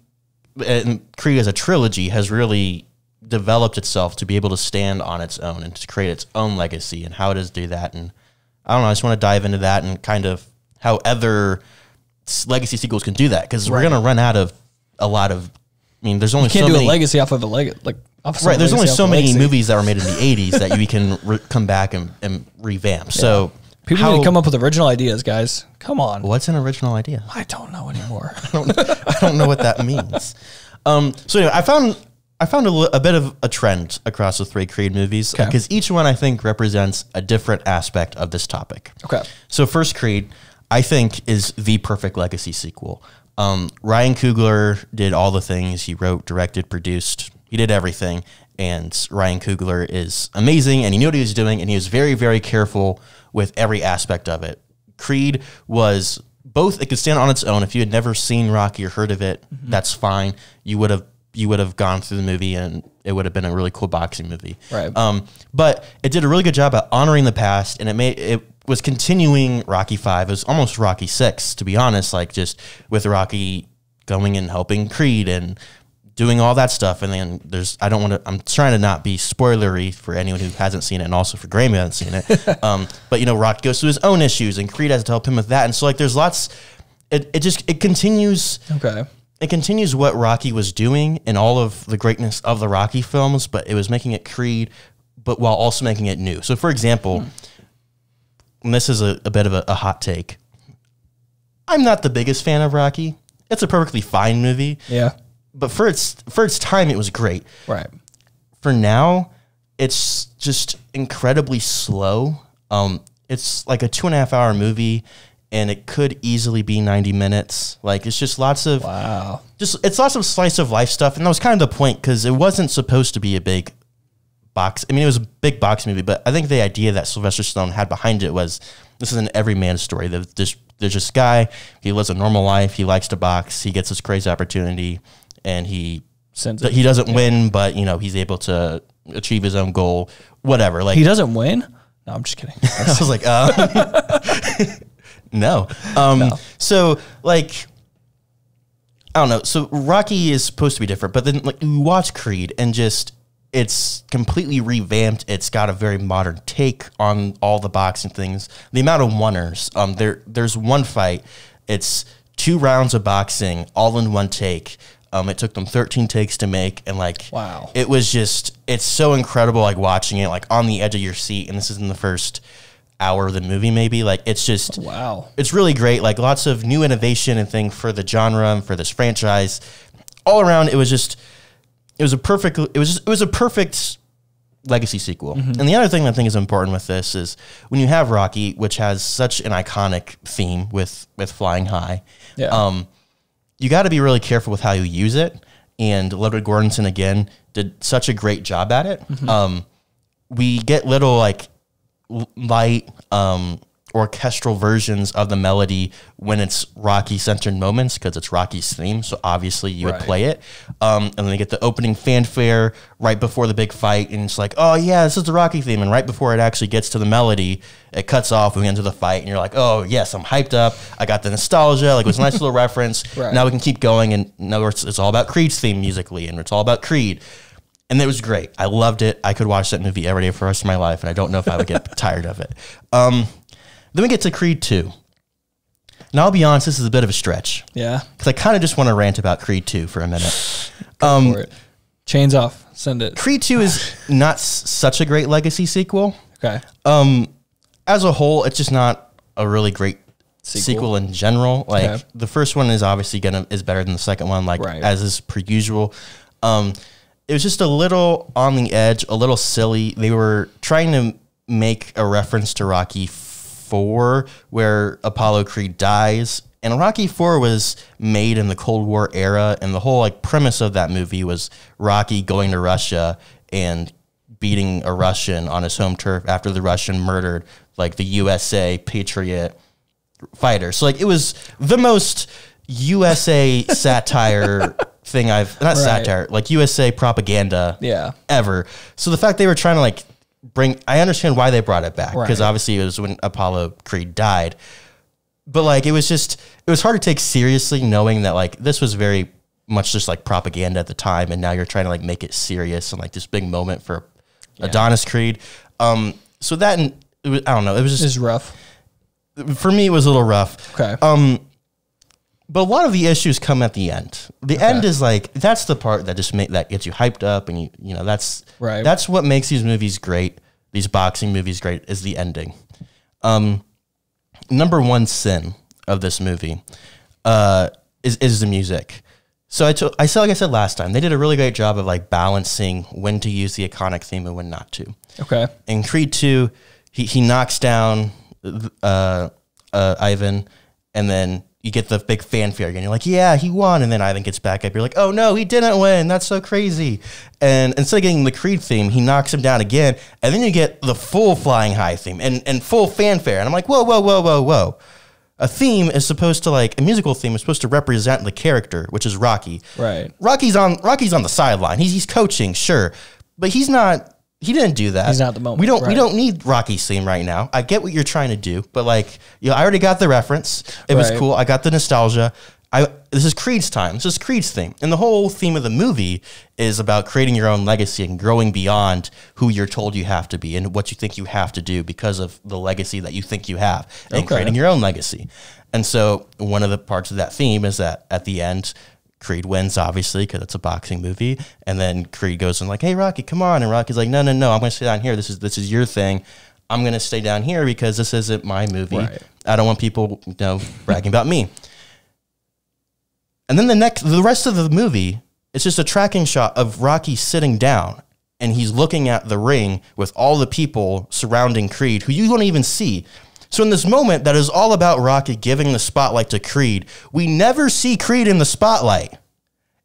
A: and Creed as a trilogy has really developed itself to be able to stand on its own and to create its own legacy and how it does do that. And I don't know, I just want to dive into that and kind of how other legacy sequels can do that because we're going to run out of a lot of, I mean, there's only you
C: Can't
A: so
C: do
A: many.
C: a legacy off of a leg like off of
A: Right, there's only so many
C: legacy.
A: movies that were made in the 80s that you can re- come back and, and revamp. So,
C: People
A: how-
C: need to come up with original ideas, guys. Come on.
A: What's an original idea?
C: I don't know anymore.
A: I don't know what that means. Um, so anyway, I found I found a, bit of a trend across the three Creed movies
C: Okay.
A: because each one I think represents a different aspect of this topic.
C: Okay.
A: So first Creed, I think is the perfect legacy sequel. Um, Ryan Coogler did all the things. He wrote, directed, produced. He did everything. And Ryan Coogler is amazing, and he knew what he was doing, and he was very, very careful with every aspect of it. Creed was both; it could stand on its own. If you had never seen Rocky or heard of it, that's fine. You would have you would have gone through the movie, and it would have been a really cool boxing movie.
C: Right.
A: Um, but it did a really good job at honoring the past, and it made it was continuing Rocky Five. It was almost Rocky Six, to be honest. Like just with Rocky going and helping Creed and doing all that stuff, and then there's I don't want to. I'm trying to not be spoilery for anyone who hasn't seen it, and also for Graham who hasn't seen it. um, but you know, Rocky goes through his own issues, and Creed has to help him with that, and so like there's lots. It, it just it continues
C: Okay.
A: It continues what Rocky was doing in all of the greatness of the Rocky films, but it was making it Creed, but while also making it new. So, for example, and this is a, a bit of a, a hot take. I'm not the biggest fan of Rocky. It's a perfectly fine movie,
C: Yeah.
A: but for its for its time, it was great.
C: Right.
A: For now, it's just incredibly slow. Um, it's like a two and a half hour movie, and it could easily be 90 minutes. Like it's just lots of
C: Wow.
A: just it's lots of slice of life stuff, and that was kind of the point because it wasn't supposed to be a big box. I mean, it was a big box movie, but I think the idea that Sylvester Stallone had behind it was this is an everyman story. There's this there's this guy. He lives a normal life. He likes to box. He gets this crazy opportunity, and he
C: Sends
A: he doesn't win, but you know he's able to achieve his own goal. Whatever. Like
C: He doesn't win? No, I'm just kidding.
A: I was like, um, no. Um, So like, I don't know. So Rocky is supposed to be different, but then like you watch Creed and just it's completely revamped. It's got a very modern take on all the boxing things. The amount of oneers. Um, there there's one fight. It's two rounds of boxing all in one take. Um, it took them 13 takes to make, and like,
C: Wow.
A: it was just it's so incredible like watching it like on the edge of your seat and this is in the first hour of the movie maybe like it's just
C: Wow.
A: it's really great like lots of new innovation and thing for the genre and for this franchise all around it was just it was a perfect it was just, it was a perfect legacy sequel and the other thing that i think is important with this is when you have rocky which has such an iconic theme with with flying high
C: Yeah.
A: um you got to be really careful with how you use it. And Ludwig Göransson again did such a great job at it.
C: Mm-hmm.
A: Um, we get little like light um, orchestral versions of the melody when it's Rocky centered moments because it's Rocky's theme. So obviously you would
C: Right.
A: play it. Um, and then they get the opening fanfare right before the big fight, and it's like, oh yeah, this is the Rocky theme. And right before it actually gets to the melody, it cuts off. We get into the fight, and you're like, oh yes, I'm hyped up. I got the nostalgia. Like it was a nice little reference.
C: Right.
A: Now we can keep going, and now it's, it's all about Creed's theme musically, and it's all about Creed. And it was great. I loved it. I could watch that movie every day for the rest of my life, and I don't know if I would get tired of it. Um, then we get to Creed 2. Now, I'll be honest, this is a bit of a stretch
C: Yeah.
A: because I kind of just want to rant about Creed 2 for a minute. Um,
C: For it. Chains off. Send it.
A: Creed 2 is not s- such a great legacy sequel.
C: Okay.
A: Um, as a whole, it's just not a really great sequel,
C: Sequel.
A: in general. Like
C: Okay.
A: the first one is obviously gonna is better than the second one, like
C: Right.
A: as is per usual. Um, it was just a little on the edge, a little silly. They were trying to make a reference to Rocky Four, where Apollo Creed dies. And Rocky Four was made in the Cold War era, and the whole like premise of that movie was Rocky going to Russia and beating a Russian on his home turf after the Russian murdered like the USA Patriot fighter. So like it was the most USA satire thing I've not
C: Right.
A: satire like USA propaganda
C: Yeah.
A: ever. So the fact they were trying to like bring, I understand why they brought it back because
C: Right.
A: obviously it was when Apollo Creed died. But like it was just, it was hard to take seriously knowing that like this was very much just like propaganda at the time, and now you're trying to like make it serious and like this big moment for Adonis Creed. Um, so that and it was, I don't know, it was just
C: is rough.
A: for me it was a little rough.
C: Okay.
A: Um, but a lot of the issues come at the end. The end is like that's the part that just make that gets you hyped up, and you you know that's
C: Right.
A: That's what makes these movies great. These boxing movies great is the ending. Um, number one sin of this movie uh, is is the music. So I said like I said last time, they did a really great job of like balancing when to use the iconic theme and when not to
C: Okay.
A: in Creed 2, he, he knocks down uh, uh, Ivan, and then you get the big fanfare again. You're like, yeah, he won. And then Ivan gets back up. You're like, oh no, he didn't win. That's so crazy. And instead of getting the Creed theme, he knocks him down again. And then you get the full flying high theme and, and full fanfare. And I'm like, whoa, whoa, whoa, whoa, whoa. A theme is supposed to like a musical theme is supposed to represent the character, which is Rocky.
C: Right.
A: Rocky's on Rocky's on the sideline. He's he's coaching, sure, but he's not. He didn't do that.
C: He's not the moment,
A: We don't. We don't need Rocky's theme right now. I get what you're trying to do, but like, you know, I already got the reference. It was cool. I got the nostalgia. I this is Creed's time. This is Creed's theme, and the whole theme of the movie is about creating your own legacy and growing beyond who you're told you have to be and what you think you have to do because of the legacy that you think you have, and
C: Okay.
A: creating your own legacy. And so, one of the parts of that theme is that at the end, Creed wins, obviously, because it's a boxing movie. And then Creed goes and like, "Hey, Rocky, come on!" And Rocky's like, "No, no, no, I'm going to stay down here. This is this is your thing. I'm going to stay down here because this isn't my movie.
C: Right.
A: I don't want people, you know, bragging about me." And then the next, the rest of the movie, it's just a tracking shot of Rocky sitting down and he's looking at the ring with all the people surrounding Creed who you don't even see. So in this moment that is all about Rocky giving the spotlight to Creed, we never see Creed in the spotlight.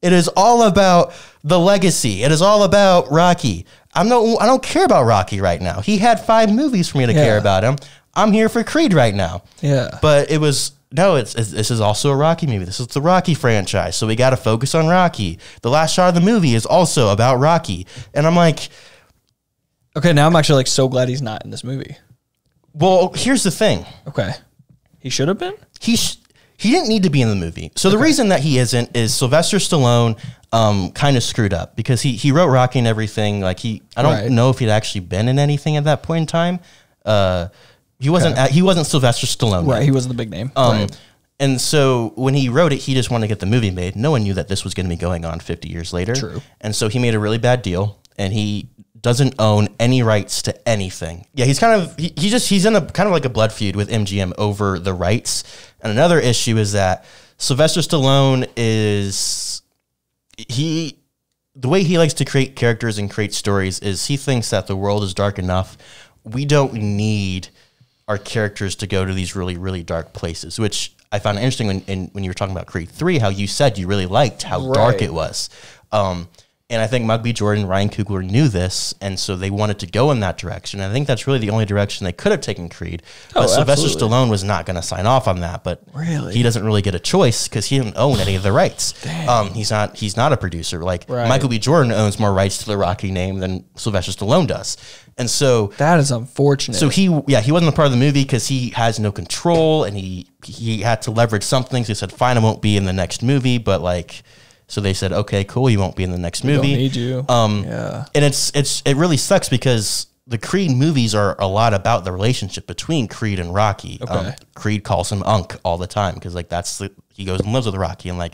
A: It is all about the legacy. It is all about Rocky. I'm no I don't care about Rocky right now. He had 5 movies for me to care about him. I'm here for Creed right now.
C: Yeah.
A: But it was no, it's, it's this is also a Rocky movie. This is the Rocky franchise, so we got to focus on Rocky. The last shot of the movie is also about Rocky, and I'm like,
C: Okay. Now I'm actually like so glad he's not in this movie.
A: Well, here's the thing:
C: Okay. He should have been.
A: he sh- he didn't need to be in the movie. So the reason that he isn't is Sylvester Stallone um, kind of screwed up because he he wrote Rocky and everything. Like he, I don't
C: Right.
A: know if he'd actually been in anything at that point in time. Uh, he wasn't.
C: Okay.
A: He wasn't Sylvester Stallone. yet.
C: Right. He wasn't the big name.
A: Um,
C: right.
A: And so when he wrote it, he just wanted to get the movie made. No one knew that this was going to be going on 50 years later.
C: True.
A: And so he made a really bad deal, and he doesn't own any rights to anything. Yeah, he's kind of he, he just he's in a kind of like a blood feud with MGM over the rights. And another issue is that Sylvester Stallone is he the way he likes to create characters and create stories is he thinks that the world is dark enough. We don't need our characters to go to these really, really dark places, which I found interesting when, in, when you were talking about Creed 3, how you said you really liked how dark it was. Um, and I think Michael B. Jordan, Ryan Coogler knew this, and so they wanted to go in that direction. And I think that's really the only direction they could have taken Creed. But
C: Oh,
A: Sylvester
C: absolutely.
A: Stallone was not going to sign off on that. But
C: Really?
A: he doesn't really get a choice because he didn't own any of the rights. Um, he's not he's not a producer. Like
C: Right.
A: Michael B. Jordan owns more rights to the Rocky name than Sylvester Stallone does, and so
C: that is unfortunate.
A: so he, yeah, he wasn't a part of the movie because he has no control, and he he had to leverage something. So he said, "Fine, I won't be in the next movie." But like, so they said, "Okay, cool, you won't be in the next
C: don't
A: movie."
C: need you.
A: Um,
C: Yeah.
A: and it's it's it really sucks because the Creed movies are a lot about the relationship between Creed and Rocky. Um,
C: Okay.
A: Creed calls him Unc all the time because like that's the he goes and lives with Rocky, and like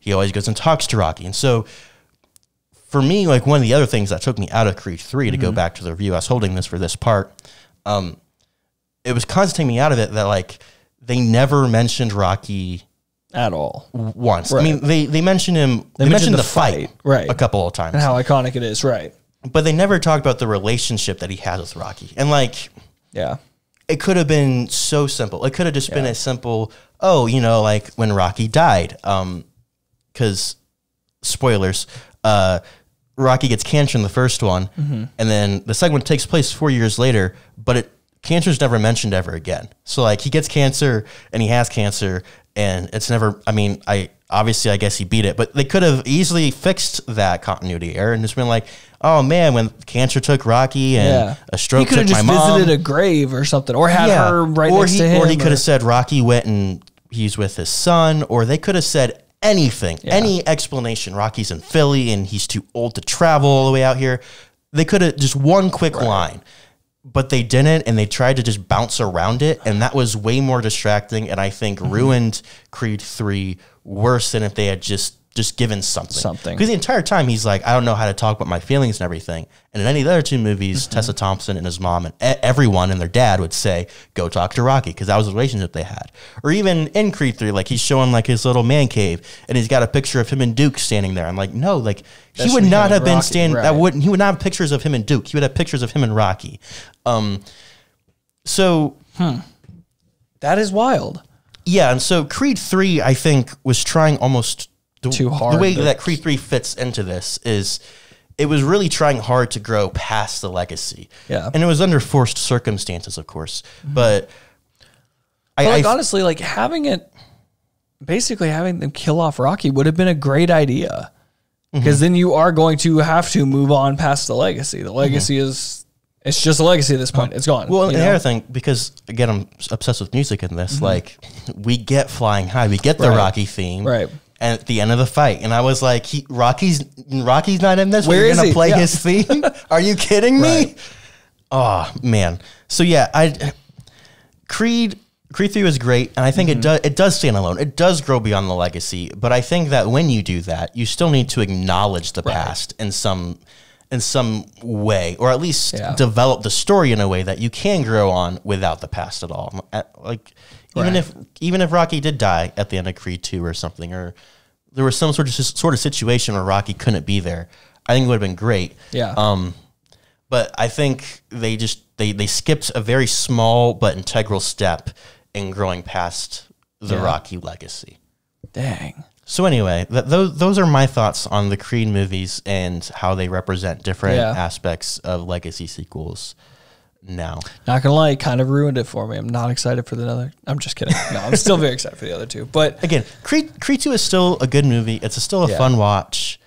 A: he always goes and talks to Rocky, and so for me, like one of the other things that took me out of Creed 3 to go back to the review, I was holding this for this part. Um, it was constantly taking me out of it that like they never mentioned Rocky
C: At all.
A: once. I mean, they they mentioned him. They, mentioned, the, fight,
C: right.
A: a couple of times,
C: And how iconic it is. Right.
A: but they never talked about the relationship that he has with Rocky. And like,
C: Yeah.
A: it could have been so simple. It could have just been
C: Yeah.
A: a simple, oh, you know, like when Rocky died. Um, because spoilers, uh, Rocky gets cancer in the first one, and then the second one takes place four years later, but it cancer's never mentioned ever again. So like he gets cancer and he has cancer, and it's never. I mean, I obviously I guess he beat it, but they could have easily fixed that continuity error and just been like, oh man, when cancer took Rocky and
C: Yeah.
A: a stroke
C: He could have just
A: mom,
C: visited a grave or something, or had her right
A: or
C: next
A: he,
C: to him.
A: Or he could have said Rocky went and he's with his son, or they could have said anything, any explanation. Rocky's in Philly and he's too old to travel all the way out here. They could have just one quick line, but they didn't, and they tried to just bounce around it, and that was way more distracting, and I think
C: Mm-hmm.
A: ruined Creed Three worse than if they had just just given something.
C: Something.
A: Because the entire time he's like, I don't know how to talk about my feelings and everything. And in any of the other two movies,
C: Mm-hmm.
A: Tessa Thompson and his mom and e- everyone and their dad would say, "Go talk to Rocky," because that was the relationship they had. Or even in Creed Three, like he's showing like his little man cave, and he's got a picture of him and Duke standing there. I'm like, no, like he would not have been standing.
C: right.
A: That wouldn't. He would not have pictures of him and Duke. He would have pictures of him and Rocky. Um, so
C: that is wild.
A: yeah, and so Creed Three, I think, was trying almost the,
C: Too
A: The way
C: but-
A: that Creed Three fits into this is, it was really trying hard to grow past the legacy.
C: Yeah.
A: and it was under forced circumstances, of course. But I,
C: like
A: I-
C: honestly, like having it, basically having them kill off Rocky would have been a great idea,
A: Mm-hmm.
C: because then you are going to have to move on past the legacy. The legacy is it's just a legacy at this point. It's gone.
A: Mm-hmm. well, and the other thing, because again, I'm obsessed with music in this. Like, we get flying high, we get the
C: Mm-hmm. Right.
A: Rocky theme,
C: Right.
A: And at the end of the fight, and I was like, he, Rocky's Rocky's not in this.
C: Where
A: We're
C: is
A: gonna
C: he?
A: play
C: Yeah.
A: his theme? Are you kidding me?
C: Right.
A: Oh man. So yeah, I Creed Creed 3 was great, and I think
C: Mm-hmm.
A: it does it does stand alone. It does grow beyond the legacy, but I think that when you do that, you still need to acknowledge the past in some in some way, or at least
C: Yeah.
A: develop the story in a way that you can grow on without the past at all. Like even
C: Right.
A: if even if Rocky did die at the end of Creed 2 or something, or there was some sort of sort of situation where Rocky couldn't be there, I think it would have been great.
C: Yeah.
A: Um, but I think they just they they skipped a very small but integral step in growing past the
C: Yeah.
A: Rocky legacy.
C: Dang.
A: So anyway, th- those those are my thoughts on the Creed movies and how they represent different
C: Yeah.
A: aspects of legacy sequels. Now,
C: Not gonna lie, it kind of ruined it for me. I'm not excited for the other. I'm just kidding. No, I'm still very excited for the other two. But
A: again, Creed Creed Two is still a good movie. It's a, still a
C: Yeah.
A: fun watch.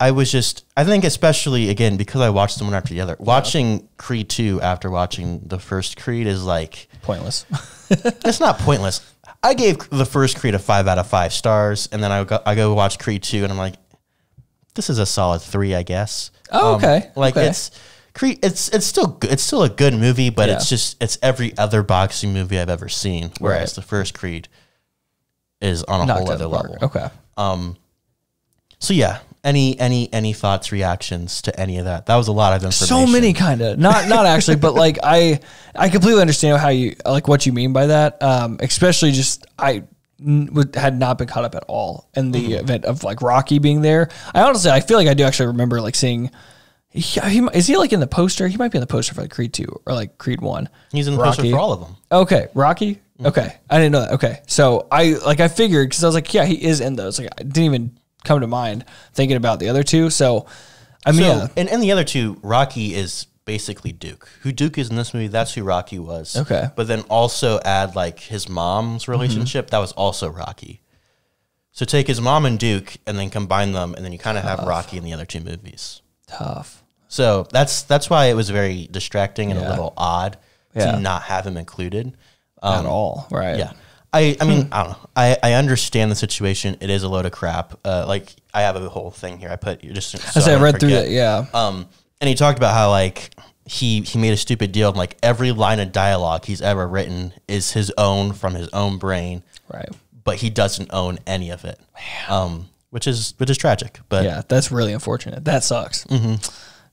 A: I was just, I think, especially again because I watched them one after the other. Watching Creed Two after watching the first Creed is like
C: pointless.
A: it's not pointless. I gave the first Creed a five out of five stars, and then I go, I go watch Creed two, and I'm like, this is a solid three, I guess. Um,
C: Oh, okay.
A: Like
C: Okay.
A: it's. It's it's still good. It's still a good movie, but it's just it's every other boxing movie I've ever seen. Whereas
C: Right.
A: the first Creed is on a
C: Knocked
A: whole other
C: of the park.
A: level.
C: Okay.
A: Um. So yeah, any any any thoughts, reactions to any of that? That was a lot of information.
C: so many kind of not not actually but like i i completely understand how you like what you mean by that um especially just I would, had not been caught up at all in the
A: Mm-hmm.
C: event of like rocky being there i honestly i feel like i do actually remember like seeing he, he, is he like in the poster he might be in the poster for like creed 2 or like creed 1
A: He's in the poster for all of them.
C: Okay, Rocky.
A: Mm-hmm.
C: Okay, I didn't know that. Okay, so I like I figured because I was like, yeah, he is in those. Like, I didn't even come to mind thinking about the other two. So, I mean,
A: So,
C: yeah.
A: and, and the other two, Rocky is basically Duke. Who Duke is in this movie, that's who Rocky was.
C: Okay.
A: But then also add like his mom's relationship, that was also Rocky. So take his mom and Duke and then combine them, and then you kind of have Rocky in the other two movies.
C: tough.
A: So that's that's why it was very distracting and a little odd
C: Yeah.
A: to not have him included.
C: at all, right?
A: Yeah. I, I mean, I don't know. I, I understand the situation. It is a load of crap. Uh, like, I have a whole thing here. I put just. So
C: I said I read through
A: forget.
C: that. Yeah.
A: Um, and he talked about how like he he made a stupid deal of like every line of dialogue he's ever written is his own from his own brain,
C: Right.
A: but he doesn't own any of it. Um, which is which is tragic. But
C: Yeah, that's really unfortunate. That sucks.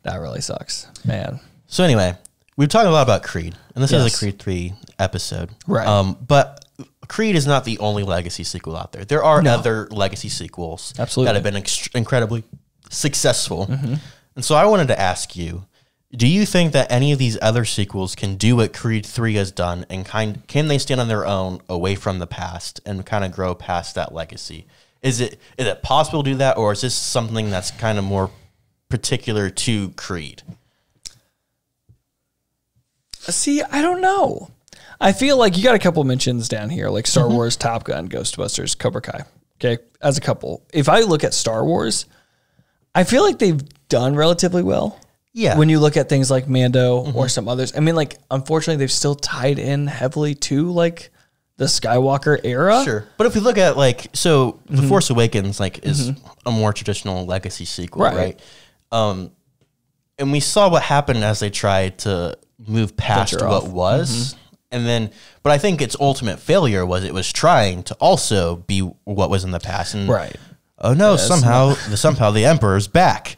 C: That really sucks, man.
A: so anyway, we've talked a lot about Creed, and this is a Creed three episode,
C: Right.
A: Um, but Creed is not the only legacy sequel out there. There are other legacy sequels
C: Absolutely.
A: that have been incredibly successful. And so I wanted to ask you, do you think that any of these other sequels can do what Creed 3 has done and kind can they stand on their own away from the past and kind of grow past that legacy? Is it is it possible to do that or is this something that's kind of more particular to Creed?
C: See, I don't know. I feel like you got a couple mentions down here, like Star
A: Mm-hmm.
C: Wars, Top Gun, Ghostbusters, Cobra Kai. Okay, as a couple. If I look at Star Wars, I feel like they've done relatively well.
A: Yeah.
C: When you look at things like Mando or mm-hmm. some others, I mean, like unfortunately, they've still tied in heavily to like the Skywalker era.
A: Sure, but if we look at like so, The mm-hmm. Force Awakens like is mm-hmm. a more traditional legacy sequel,
C: Right.
A: right? Um, and we saw what happened as they tried to move past what
C: off.
A: was, and then, but I think its ultimate failure was it was trying to also be what was in the past, and
C: Right.
A: oh no, somehow the somehow the Emperor's back.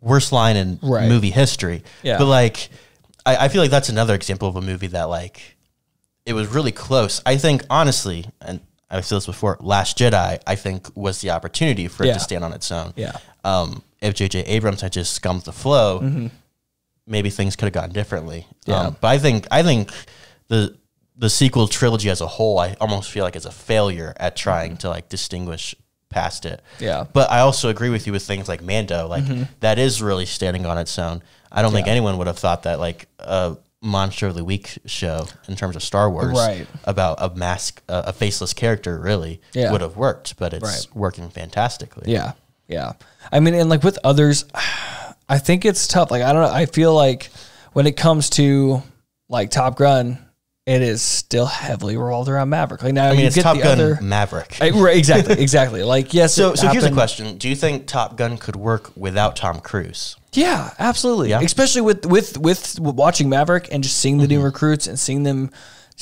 A: Worst line in
C: Right.
A: movie history.
C: Yeah.
A: But like, I, I feel like that's another example of a movie that like it was really close. I think honestly, and I've said this before, Last Jedi, I think was the opportunity for it
C: Yeah.
A: to stand on its own.
C: Yeah.
A: Um, if J.J. Abrams had just scummed the flow, maybe things could have gone differently.
C: Mm-hmm. Yeah.
A: Um, but I think I think the the sequel trilogy as a whole, I almost feel like it's a failure at trying to like distinguish past it.
C: Mm-hmm. Yeah.
A: But I also agree with you with things like Mando, like
C: Mm-hmm.
A: that is really standing on its own. I don't think anyone would have thought that like a Monster of the Week show in terms of Star Wars
C: Right.
A: about a mask, a, a faceless character really
C: Yeah.
A: would have worked, but it's
C: Right.
A: working fantastically.
C: Yeah. Yeah. I mean, and like with others, I think it's tough. Like, I don't know. I feel like when it comes to like Top Gun, it is still heavily revolved around Maverick. Like now
A: I mean,
C: you
A: it's
C: get
A: Top
C: the
A: Gun
C: other.
A: Maverick.
C: I- right, exactly. Exactly. Like, yes.
A: so, so here's a question: Do you think Top Gun could work without Tom Cruise?
C: Yeah, absolutely.
A: Yeah?
C: Especially with with with watching Maverick and just seeing the
A: Mm-hmm.
C: new recruits and seeing them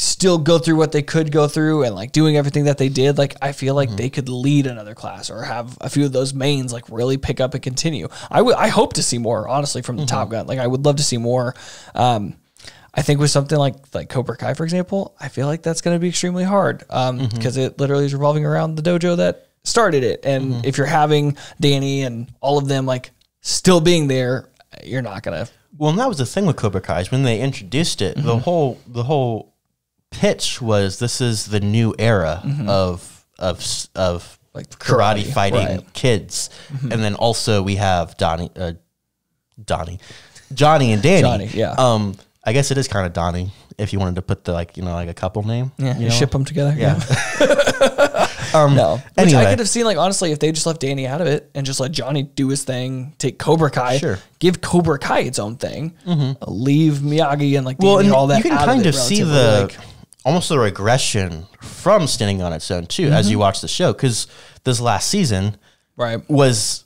C: still go through what they could go through and like doing everything that they did. Like I feel
A: Mm-hmm.
C: like they could lead another class or have a few of those mains like really pick up and continue. I would I hope to see more honestly from the
A: Mm-hmm.
C: Top Gun. Like I would love to see more. Um, I think with something like like Cobra Kai, for example, I feel like that's going to be extremely hard because
A: Mm-hmm.
C: it literally is revolving around the dojo that started it. And
A: Mm-hmm.
C: if you're having Danny and all of them like still being there, you're not gonna.
A: Well, and that was the thing with Cobra Kai is when they introduced it, the whole the whole pitch was this is the new era of of of
C: Like
A: karate,
C: karate,
A: fighting
C: right.
A: kids, and then also we have Donnie, uh, Donnie, Johnny, and Danny.
C: Johnny, yeah.
A: Um, I guess it is kind of Donnie if you wanted to put the like you know like a couple name.
C: Yeah,
A: you
C: you
A: know?
C: ship them together.
A: Yeah.
C: um, no. Which I could have seen, like, honestly, if they just left Danny out of it and just let Johnny do his thing, take Cobra Kai,
A: Sure.
C: give Cobra Kai its own thing, uh, leave Miyagi and like
A: Well, and
C: all that.
A: you can kind
C: of,
A: of see the
C: like-
A: almost a regression from standing on its own too as
C: Mm-hmm.
A: you watch the show because this last season
C: right.
A: was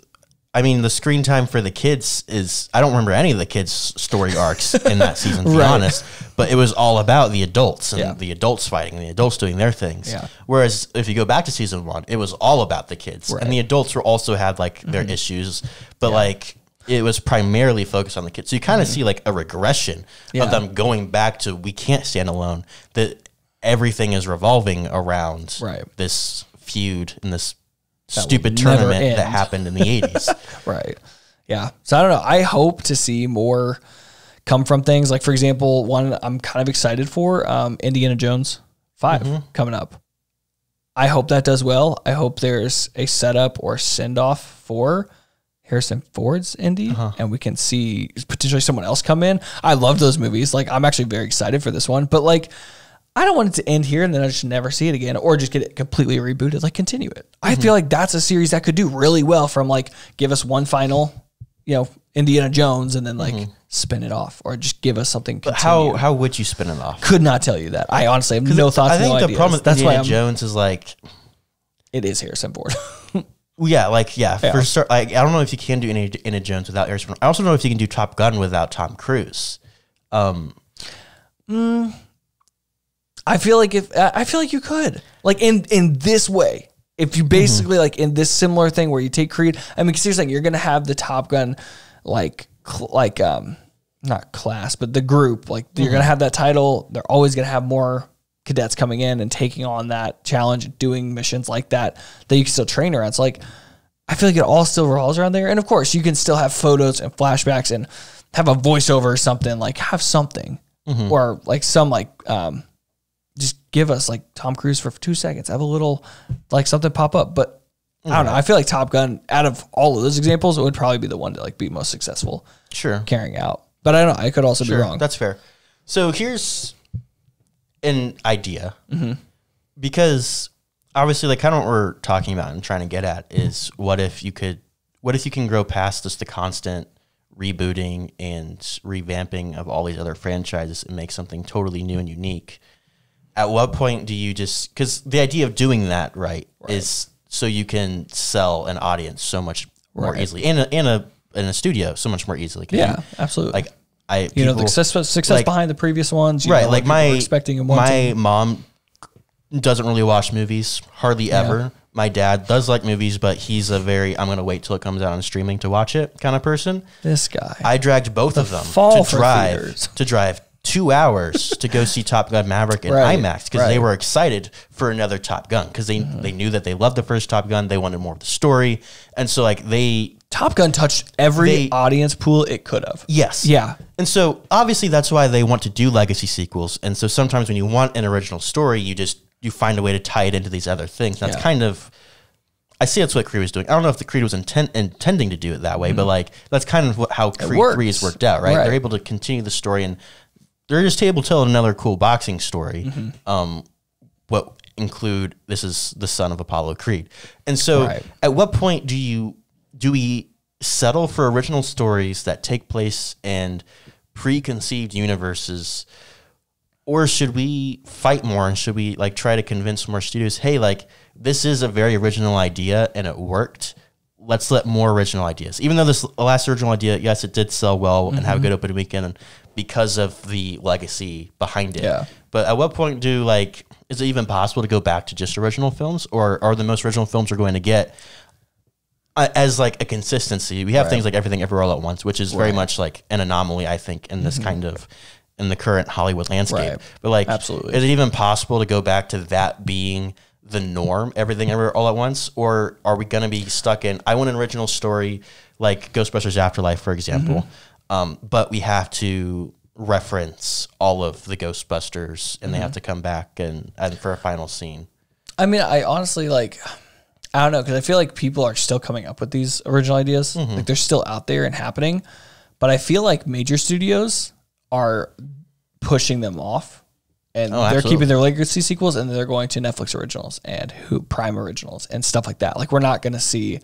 A: I mean the screen time for the kids is I don't remember any of the kids story arcs in that season to be honest but it was all about the adults and
C: Yeah.
A: the adults fighting and the adults doing their things
C: Yeah.
A: whereas if you go back to season 1 it was all about the kids
C: Right. Mm-hmm.
A: and the adults were also had like their issues but like it was primarily focused on the kids so you kind of see like a regression
C: Mm-hmm. Yeah.
A: of them going back to we can't stand alone that everything is revolving around
C: Right.
A: this feud and this
C: will
A: stupid tournament that happened in the 80s.
C: Right. Yeah. So I don't know. I hope to see more come from things. Like for example, one I'm kind of excited for, um, Indiana Jones 5 coming up. I hope that does well. I hope there's a setup or send off for Harrison Ford's Indy and we can see potentially someone else come in. I love those movies. Like I'm actually very excited for this one, but like I don't want it to end here and then I just never see it again or just get it completely rebooted. Like continue it. I mm-hmm. feel like that's a series that could do really well from like give us one final, you know, Indiana Jones and then like mm-hmm. spin it off or just give us something.
A: how
C: continue.
A: how would you spin it off?
C: could not tell you that. I honestly have no thoughts.
A: I think
C: no
A: the
C: ideas.
A: problem with
C: that's
A: Indiana
C: why I'm,
A: Jones is like,
C: it is Harrison Ford.
A: yeah, like yeah,
C: Yeah.
A: for sure. Like I don't know if you can do Indiana, Indiana Jones without Harrison. Ford. I also don't know if you can do Top Gun without Tom Cruise. Um, mm,
C: I feel like if I feel like you could like in in this way. If you basically like in this similar thing where you take Creed, I mean, seriously, you're gonna have the Top Gun, like cl- like um not class, but the group. Like you're gonna have that title. They're always gonna have more cadets coming in and taking on that challenge, doing missions like that that you can still train around. So like, I feel like it all still revolves around there. And of course, you can still have photos and flashbacks and have a voiceover or something. Like have something or like some like um give us like Tom Cruise for two seconds. Have a little like something pop up, but I don't know. I feel like Top Gun, out of all of those examples, it would probably be the one to like be most successful
A: Sure.
C: carrying out. But I don't know. I could also
A: Sure,
C: be wrong.
A: That's fair. So here's an idea.
C: Mm-hmm.
A: Because obviously, like kind of what we're talking about and trying to get at is what if you could, what if you can grow past just the constant rebooting and revamping of all these other franchises and make something totally new and unique? At what point do you just, because the idea of doing that right, is so you can sell an audience so much more
C: Right.
A: easily in a, in a, in a studio so much more easily.
C: yeah,
A: you-
C: absolutely.
A: like I,
C: you know, the success, success
A: like-
C: behind the previous ones. You
A: right
C: know,
A: like
C: people
A: my
C: expecting and
A: my mom doesn't really watch movies hardly ever my dad does like movies but he's a very i'm gonna wait till it comes out on streaming to watch it kind of person
C: This guy.
A: i dragged both of them to drive
C: theaters.
A: to drive two hours to go see top gun maverick in
C: Right,
A: imax because they were excited for another top gun because they, they knew that they loved the first top gun they wanted more of the story and so like they
C: Top Gun touched every
A: They-
C: audience pool it could have.
A: Yes.
C: Yeah.
A: And so obviously that's why they want to do legacy sequels. And so sometimes when you want an original story, you just you find a way to tie it into these other things. That's
C: Yeah.
A: kind of I see that's what Creed was doing. I don't know if the Creed was intent, intending to do it that way, but like that's kind of what, how Creed Three
C: Mm-hmm.
A: has worked out, right?
C: Right.
A: They're able to continue the story and they're just able to tell another cool boxing story.
C: Mm-hmm.
A: Um, what include this is the son of Apollo Creed, and so
C: Right.
A: at what point do you do we settle for original stories that take place in preconceived universes or should we fight more and should we like try to convince more studios hey like this is a very original idea and it worked let's let more original ideas even though this last original idea yes it did sell well and have a good opening weekend and because of the legacy behind it
C: Yeah.
A: but at what point do like is it even possible to go back to just original films or are the most original films we're going to get uh, as like a consistency we have things like everything everywhere all at once which is very much like an anomaly i think in this kind of in the current hollywood landscape
C: Mm-hmm. Right.
A: but like
C: Absolutely.
A: is it even possible to go back to that being the norm everything everywhere all at once or are we going to be stuck in i want an original story like ghostbusters afterlife for example
C: Mm-hmm.
A: Um, but we have to reference all of the ghostbusters and they
C: Mm-hmm.
A: have to come back and, and for a final scene
C: I mean, I honestly like, I don't know, because I feel like people are still coming up with these original ideas.
A: Mm-hmm.
C: Like they're still out there and happening. But I feel like major studios are pushing them off. And
A: Oh,
C: they're
A: absolutely.
C: keeping their legacy sequels and they're going to Netflix originals and who Prime originals and stuff like that. Like we're not going to see,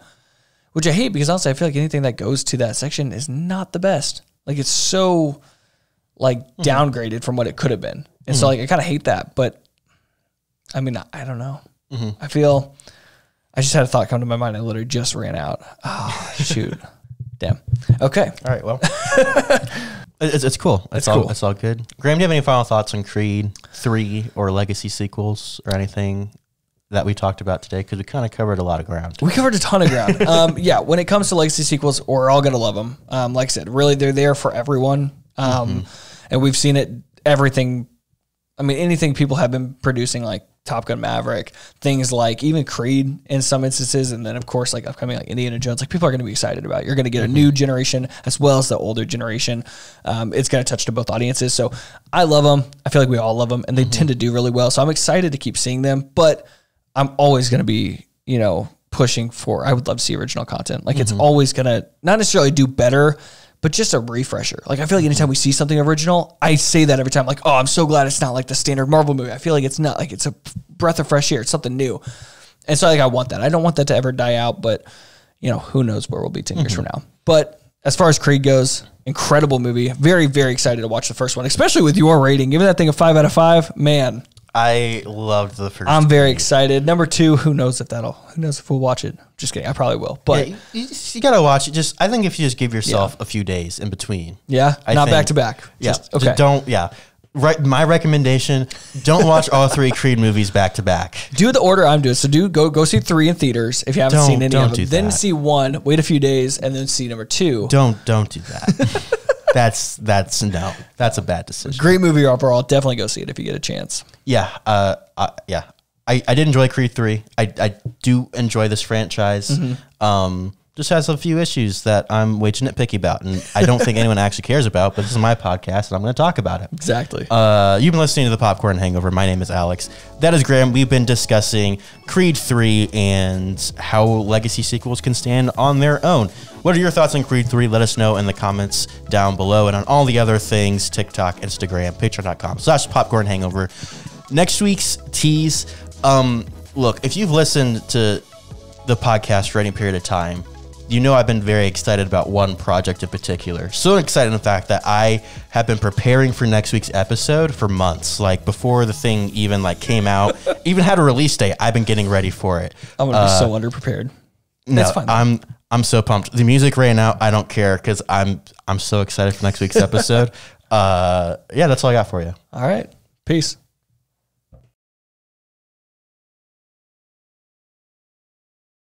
C: which I hate because honestly, I feel like anything that goes to that section is not the best. Like it's so like
A: Mm-hmm.
C: downgraded from what it could have been. And so like I kind of hate that, but I mean, I, I don't know.
A: Mm-hmm.
C: I feel I just had a thought come to my mind. I literally just ran out. Oh, shoot. Damn. Okay.
A: all right well it's, it's cool it's,
C: It's
A: all
C: cool.
A: it's all good graham do you have any final thoughts on creed 3 or legacy sequels or anything that we talked about today because we kind of covered a lot of ground
C: We covered a ton of ground. um, yeah, when it comes to legacy sequels, we're all gonna love them. Um, like I said, really, they're there for everyone. Um, and we've seen it. Everything. I mean, anything people have been producing, like Top Gun Maverick, things like even Creed in some instances, and then of course like upcoming like Indiana Jones. Like people are going to be excited about. You're going to get a new generation as well as the older generation. Um, it's going to touch to both audiences. So I love them. I feel like we all love them, and they tend to do really well. So I'm excited to keep seeing them. But I'm always going to be, you know, pushing for. I would love to see original content. Like it's mm-hmm. always going to not necessarily do better, but just a refresher. Like I feel like mm-hmm. anytime we see something original, I say that every time. Like, oh, I'm so glad it's not like the standard Marvel movie. I feel like it's not like it's a breath of fresh air. It's something new, and so like I want that. I don't want that to ever die out, but you know, who knows where we'll be 10 years from mm-hmm. now. But as far as Creed goes, incredible movie. Very, very excited to watch the first one, especially with your rating. Giving that thing a five out of five, man.
A: I loved the first
C: I'm very excited. Number two, who knows if that'll, who knows if we'll watch it. Just kidding. I probably will. But
A: yeah,
C: yeah,
A: you, you, you gotta watch it. Just I think if you just give yourself a few days in between. I
C: not
A: think-
C: back to back.
A: Yeah,
C: Just-
A: just
C: okay.
A: don't. Yeah, right. My recommendation: don't watch all three Creed movies back to back.
C: Do the order I'm doing. So do go go see three in theaters if you haven't
A: Don't-
C: seen any
A: don't
C: of them.
A: do
C: Then see one, wait a few days, and then see number two.
A: Don't don't do that. that's that's no. That's a bad decision.
C: Great movie overall. Definitely go see it if you get a chance.
A: Yeah. Uh. uh yeah. I, I did enjoy Creed three. I, I do enjoy this franchise.
C: Mm-hmm.
A: Um. Just has a few issues that I'm way too nitpicky about, and I don't think anyone actually cares about. But this is my podcast, and I'm going to talk about it.
C: Exactly.
A: Uh, you've been listening to the Popcorn Hangover. My name is Alex. That is Graham. We've been discussing Creed 3 and how legacy sequels can stand on their own. What are your thoughts on Creed 3? Let us know in the comments down below. And on all the other things TikTok, Instagram, patreon.com slash popcorn hangover. Next week's tease. Um, look, if you've listened to the podcast for any period of time, you know I've been very excited about one project in particular. So excited, in fact, that I have been preparing for next week's episode for months. Like before the thing even like came out, even had a release date. I've been getting ready for it.
C: I'm gonna be so underprepared.
A: No,
C: That's fine. though.
A: I'm I'm so pumped. The music right now, I don't care because I'm I'm so excited for next week's episode. uh, yeah, that's all I got for you.
C: All right. Peace.